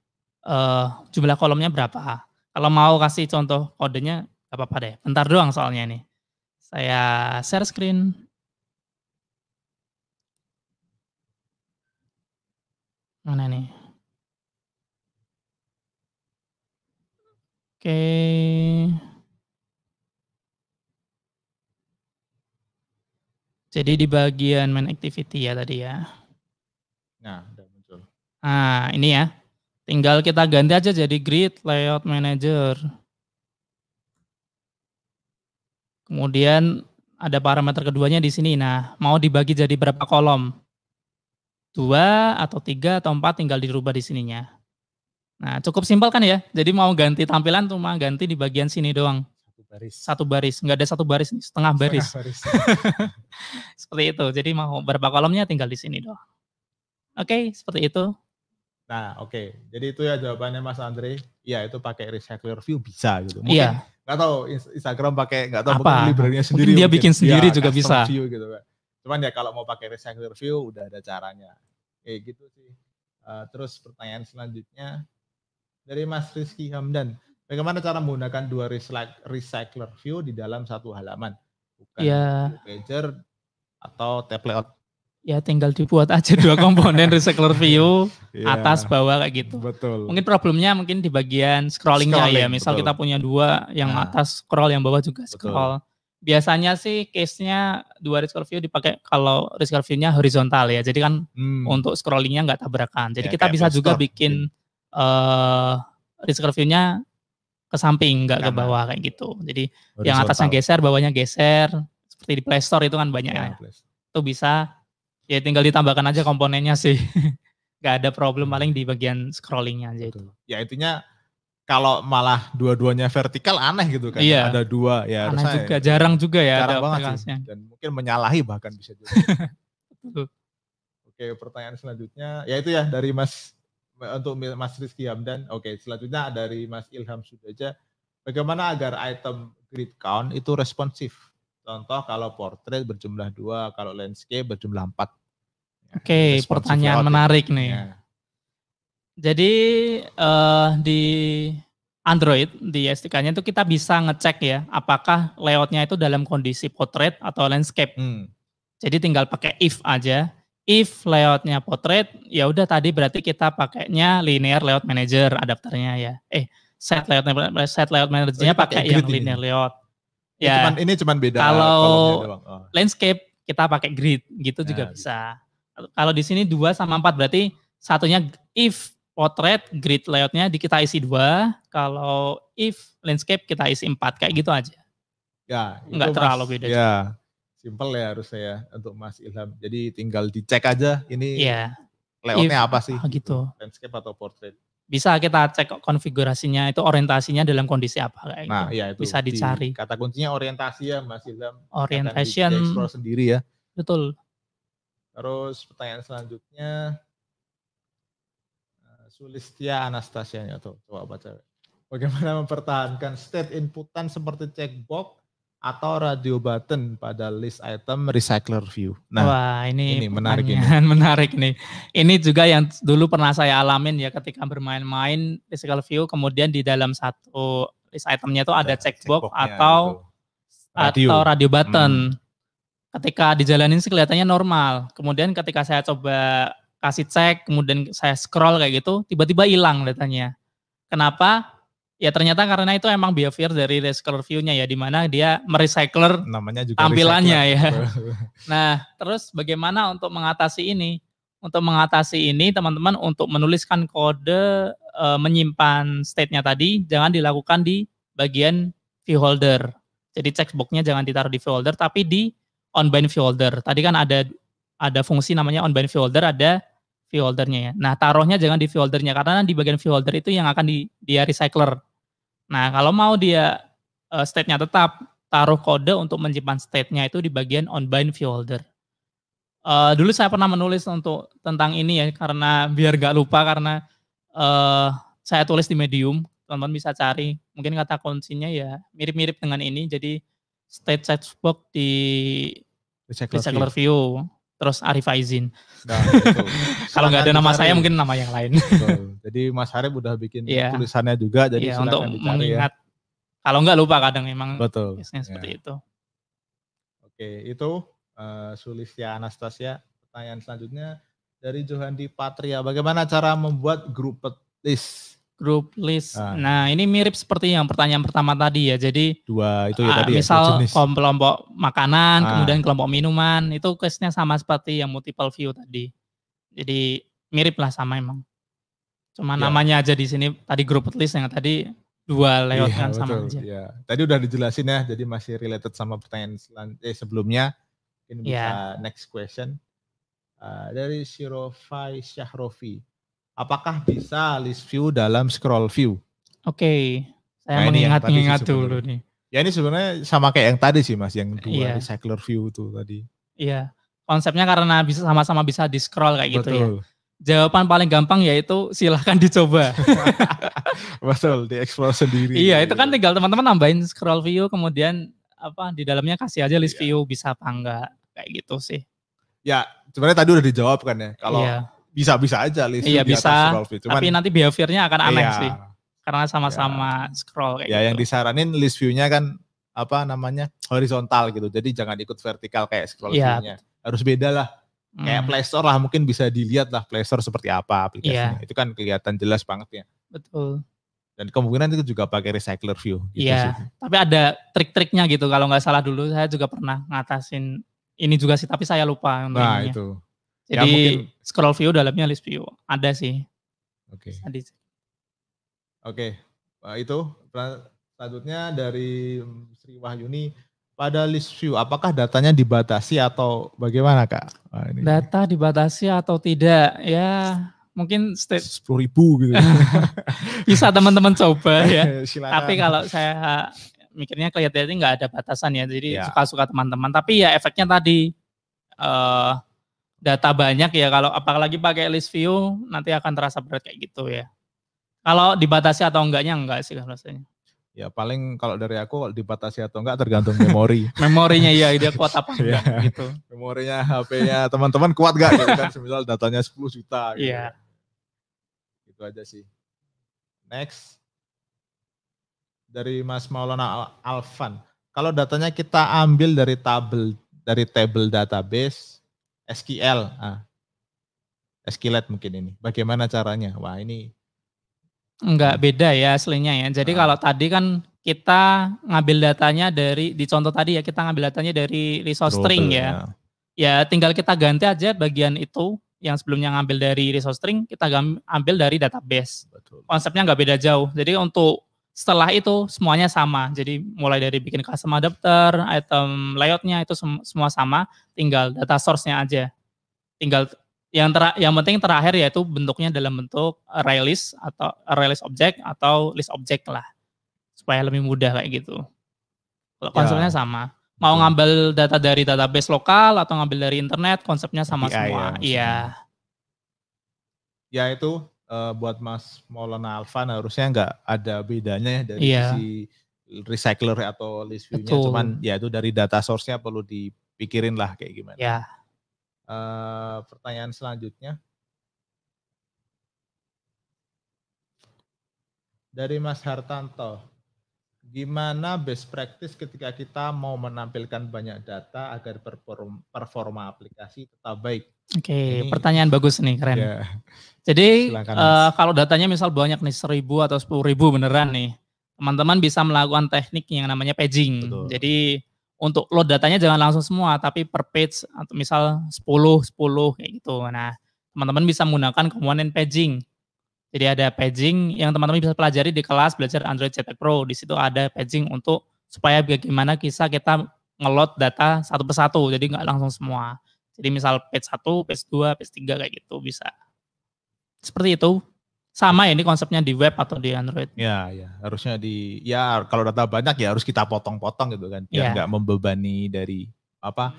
uh, jumlah kolomnya berapa. Kalau mau kasih contoh kodenya, gak apa-apa deh. Bentar doang soalnya ini. Saya share screen. Mana nih? Oke. Jadi di bagian main activity ya tadi ya. Nah. Nah, ini ya. Tinggal kita ganti aja jadi grid layout manager. Kemudian ada parameter keduanya di sini. Nah, mau dibagi jadi berapa kolom? dua atau tiga atau empat tinggal dirubah di sininya. Nah, cukup simpel kan ya? Jadi mau ganti tampilan cuma ganti di bagian sini doang. Satu baris. Satu baris, nggak ada satu baris setengah baris. Setengah baris. seperti itu. Jadi mau berapa kolomnya tinggal di sini doang. Oke, seperti itu. Nah, oke. Jadi itu ya jawabannya Mas Andre. Iya, itu pakai recycler view bisa gitu. Mungkin Iya, nggak tahu Ins- Instagram pakai nggak tahu Apa? mungkin library-nya sendiri. dia bikin sendiri juga custom bisa. View gitu kan. Cuman ya kalau mau pakai recycler view udah ada caranya. Kayak gitu sih. Eh, terus pertanyaan selanjutnya dari Mas Rizky Hamdan. Bagaimana cara menggunakan dua recyc- recycler view di dalam satu halaman? Bukan Iya. view pager atau tab layout. Ya tinggal dibuat aja dua komponen recycler view Iya, atas bawah kayak gitu. Betul. Mungkin problemnya mungkin di bagian scrollingnya ya. Scrolling, Misal betul. kita punya dua, yang Nah. atas scroll, yang bawah juga Betul. scroll. Biasanya sih case-nya dua recycler view dipakai kalau recycler view-nya horizontal ya. Jadi kan Hmm. untuk scrollingnya nggak tabrakan. Jadi Ya, kita bisa juga Store bikin eh recycler view-nya ke samping, nggak ke bawah kayak gitu. Jadi yang atasnya Horizontal. geser, bawahnya geser. Seperti di Play Store itu kan banyak ya Ya, please. itu bisa ya tinggal ditambahkan aja komponennya sih nggak ada problem paling di bagian scrollingnya aja itu. Ya intinya kalau malah dua-duanya vertikal aneh gitu kan. Iya. Ada dua ya aneh juga jarang juga ya jarang ada banget sih. Dan mungkin menyalahi bahkan bisa juga. Oke pertanyaan selanjutnya ya itu ya dari Mas untuk Mas Rizky Hamdan. Oke selanjutnya dari Mas Ilham Sudaja. Bagaimana agar item grid count itu responsif? Contoh kalau portrait berjumlah dua, kalau landscape berjumlah empat. Ya, oke responsif pertanyaan layout ya. menarik nih Ya. jadi eh, di Android di SDK-nya itu kita bisa ngecek ya apakah layoutnya itu dalam kondisi portrait atau landscape Hmm. Jadi tinggal pakai if aja. If layoutnya portrait, ya udah tadi berarti kita pakainya linear layout manager adapternya ya. Eh, set layout set layout managernya Oh, pakai pakai yang ini? linear layout. Ini Ya, cuman, ini cuman beda Kalau-. Oh. landscape kita pakai grid, gitu Ya, juga gitu. bisa. Kalau di sini 2 sama 4 berarti satunya if portrait grid layoutnya di kita isi dua, kalau if landscape kita isi empat kayak gitu aja. Ya, Nggak itu, terlalu beda Ya, simple ya harusnya ya untuk Mas Ilham. Jadi tinggal dicek aja ini Iya, layoutnya If- apa sih? oh gitu. Landscape atau portrait. Bisa kita cek konfigurasinya itu orientasinya dalam kondisi apa kayak Nah, gitu. ya itu Bisa di- dicari. kata kuncinya orientasi ya Mas Ilham. Orientation di- sendiri ya. betul. Terus pertanyaan selanjutnya eh, Sulistia Anastasia tuh coba baca. Bagaimana mempertahankan state inputan seperti checkbox atau radio button pada list item recycler view. Nah, Wah, ini, ini menarik ini. menarik nih. Ini juga yang dulu pernah saya alamin ya ketika bermain-main physical view kemudian di dalam satu list itemnya itu ada checkbox atau radio. atau radio button. Hmm. Ketika dijalanin sih kelihatannya normal. Kemudian ketika saya coba kasih cek, kemudian saya scroll kayak gitu, tiba-tiba hilang datanya. Kenapa? Ya ternyata karena itu emang behavior dari recycler view-nya ya, di mana dia merecycler namanya juga tampilannya recycler. ya. Nah, terus bagaimana untuk mengatasi ini? Untuk mengatasi ini, teman-teman untuk menuliskan kode e, menyimpan state-nya tadi, jangan dilakukan di bagian view holder. Jadi checkbox-nya jangan ditaruh di view holder, tapi di on-bind view holder. Tadi kan ada ada fungsi namanya on-bind view holder, ada view holdernya ya. Nah, taruhnya jangan di view holdernya, karena di bagian view holder itu yang akan di, dia recycler. Nah, kalau mau dia e, state-nya tetap, taruh kode untuk menyimpan state-nya itu di bagian on-bind view holder. Eh, dulu saya pernah menulis untuk tentang ini ya, karena biar gak lupa karena eh saya tulis di Medium, teman-teman bisa cari. Mungkin kata kuncinya ya mirip-mirip dengan ini. Jadi state checkbox di recycler, recycler view. view, terus Arif Aizin. Nah, betul. Kalau nggak ada nama dicari. saya mungkin nama yang lain. Betul. Jadi Mas Harib udah bikin Iya. tulisannya juga, jadi silakan untuk dicari ya. mengingat. Kalau nggak lupa kadang memang Betul. biasanya Ya. seperti itu. Oke, itu eh, Sulistia Anastasia. Pertanyaan selanjutnya dari Johandi Patria. Bagaimana cara membuat group list? Group list. Ah. Nah, ini mirip seperti yang pertanyaan pertama tadi ya. Jadi Dua itu ya Ah, tadi ya, misal jenis. kelompok makanan, Ah. kemudian kelompok minuman, itu case-nya sama seperti yang multiple view tadi. Jadi mirip lah sama emang. Cuma Ya. namanya aja di sini tadi group list yang tadi dua layout Iya, kan sama betul, aja. iya. Tadi udah dijelasin ya, jadi masih related sama pertanyaan selan- eh, sebelumnya. Mungkin bisa Iya. next question. Uh, dari Shirofai Syahrofi. Apakah bisa list view dalam scroll view? Oke, saya Nah, mengingat-ingat sih dulu nih. Ya ini sebenarnya sama kayak yang tadi sih mas, yang dua Iya. recycler view tuh tadi. Iya, konsepnya karena bisa sama-sama bisa di scroll kayak gitu ya. Betul, Jawaban paling gampang yaitu silahkan dicoba. betul, dieksplor sendiri. iya, itu kan tinggal teman-teman nambahin scroll view, kemudian apa di dalamnya kasih aja list Iya. view bisa apa enggak kayak gitu sih. Ya sebenarnya tadi udah dijawab kan ya. Kalau iya. Bisa-bisa aja list Iya, di atas bisa, scroll view. Cuman, Tapi nanti behaviornya akan aneh iya, sih karena sama-sama scroll kayak Ya gitu. yang disaranin list view-nya kan apa namanya horizontal gitu. Jadi jangan ikut vertikal kayak scroll Iya. view-nya. Harus beda lah. Kayak Hmm, Play Store lah mungkin bisa dilihat lah Play Store seperti apa aplikasinya. Iya. Itu kan kelihatan jelas banget ya. betul. Dan kemungkinan itu juga pakai recycler view. Gitu Iya, sih. tapi ada trik-triknya gitu. Kalau nggak salah dulu saya juga pernah ngatasin ini juga sih, tapi saya lupa. Nah ininya. itu. Ya, Jadi mungkin- scroll view dalamnya list view ada sih. Oke. Tadi. Oke. Nah, itu selanjutnya dari Sri Wahyuni pada list view apakah datanya dibatasi atau bagaimana Kak? Wah, ini Data dibatasi atau tidak? Ya mungkin state sepuluh ribu gitu. bisa teman-teman coba ya. Silakan. Tapi kalau saya mikirnya kelihatannya nggak ada batasan ya, jadi Ya. suka-suka teman-teman. Tapi ya efeknya tadi eh data banyak ya. Kalau apalagi pakai list view nanti akan terasa berat kayak gitu ya. Kalau dibatasi atau enggaknya enggak sih rasanya. Ya paling kalau dari aku kalau dibatasi atau enggak tergantung memori. Memorinya ya dia kuat apa enggak Iya. gitu. Memorinya HP-nya teman-teman kuat gak gitu kan. Semisal datanya 10 juta gitu. Iya. Itu aja sih. Next. Dari Mas Maulana Al- Alfan. Kalau datanya kita ambil dari tabel dari table database SQL. Ah. SQLite mungkin ini. Bagaimana caranya? Wah, ini Enggak beda ya aslinya ya. Jadi Ah. kalau tadi kan kita ngambil datanya dari di contoh tadi ya kita ngambil datanya dari resource string trouble, ya. Ya tinggal kita ganti aja bagian itu yang sebelumnya ngambil dari resource string kita ambil dari database. Betul. Konsepnya nggak beda jauh. Jadi untuk setelah itu semuanya sama. Jadi mulai dari bikin custom adapter, item layoutnya itu sem- semua sama. Tinggal data source-nya aja. Tinggal yang ter yang penting terakhir yaitu bentuknya dalam bentuk array list atau array list object atau list object lah supaya lebih mudah kayak gitu. Kalau Ya. konsepnya sama. Mau Betul. ngambil data dari database lokal atau ngambil dari internet konsepnya sama API ya semua. maksudnya. Iya. Ya itu eh, buat Mas Maulana Alfan harusnya nggak ada bedanya ya dari Iya. sisi recycler atau list view-nya. Cuman ya itu dari data source-nya perlu dipikirin lah kayak gimana. Ya. Eh, pertanyaan selanjutnya dari Mas Hartanto. Gimana best practice ketika kita mau menampilkan banyak data agar perform- performa aplikasi tetap baik? Oke, Ini- pertanyaan bagus nih, keren. Ya, Jadi Mas. kalau datanya misal banyak nih seribu atau sepuluh ribu beneran nih, teman-teman bisa melakukan teknik yang namanya paging. Betul. Jadi untuk load datanya jangan langsung semua, tapi per page atau misal 10, 10 kayak gitu. Nah, teman-teman bisa menggunakan komponen paging. Jadi ada paging yang teman-teman bisa pelajari di kelas belajar Android Jetpack Pro. Di situ ada paging untuk supaya bagaimana kisah kita ngelot data satu persatu, jadi nggak langsung semua. Jadi misal page 1, page 2, page 3 kayak gitu bisa. Seperti itu. Sama ya ini konsepnya di web atau di Android. ya, ya. Harusnya di ya kalau data banyak ya harus kita potong-potong gitu kan, biar Iya. nggak membebani dari apa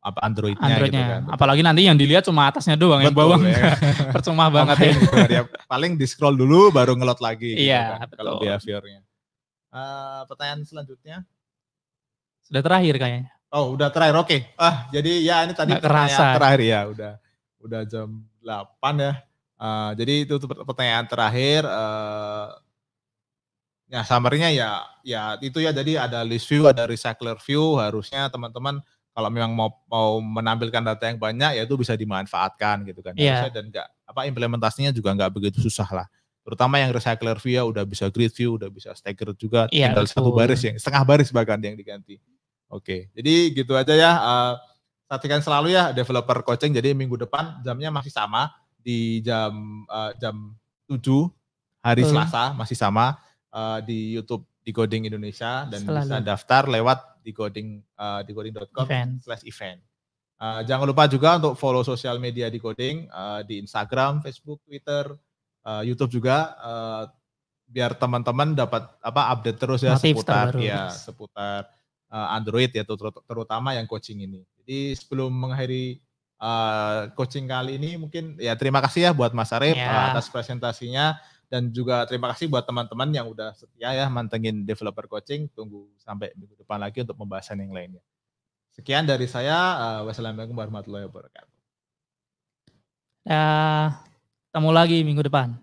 apa Androidnya, Androidnya. gitu kan. Apalagi nanti yang dilihat cuma atasnya doang, yang Betul, bawah ya. enggak. Percuma banget ya. Ya, paling di scroll dulu baru ngelot lagi gitu Iya, kan, kalau behaviornya. Eh, pertanyaan selanjutnya. Sudah terakhir kayaknya. Oh, udah terakhir. Oke. Ah, jadi ya ini tadi Nggak pertanyaan kerasa. terakhir ya, udah udah jam 8 ya. Eh, jadi itu pertanyaan terakhir eh ya summary-nya ya ya itu ya jadi ada list view, ada recycler view, harusnya teman-teman kalau memang mau mau menampilkan data yang banyak ya itu bisa dimanfaatkan gitu kan. Harusnya dan enggak apa implementasinya juga nggak begitu susah lah. Terutama yang recycler view ya udah bisa grid view, udah bisa stagger juga, Iya, tinggal satu betul. baris yang setengah baris bahkan yang diganti. Oke, jadi gitu aja ya. eh, Saksikan selalu ya developer coaching. Jadi minggu depan jamnya masih sama di jam eh, jam 7 hari Betul. Selasa masih sama eh, di YouTube di Coding Indonesia dan Selalu. bisa daftar lewat di coding eh, di coding.com Event. slash event. Uh, jangan lupa juga untuk follow sosial media di coding uh, di Instagram, Facebook, Twitter, uh, YouTube juga uh, biar teman-teman dapat apa update terus ya Motif seputar terbaru. ya seputar uh, Android ya ter- terutama yang coaching ini. Jadi sebelum mengakhiri uh, coaching kali ini mungkin ya terima kasih ya buat Mas Arif Ya. uh, atas presentasinya dan juga terima kasih buat teman-teman yang udah setia ya mantengin developer coaching. Tunggu sampai minggu depan lagi untuk pembahasan yang lainnya. Sekian dari saya. Uh, wassalamualaikum warahmatullahi wabarakatuh. Ya, ketemu lagi minggu depan.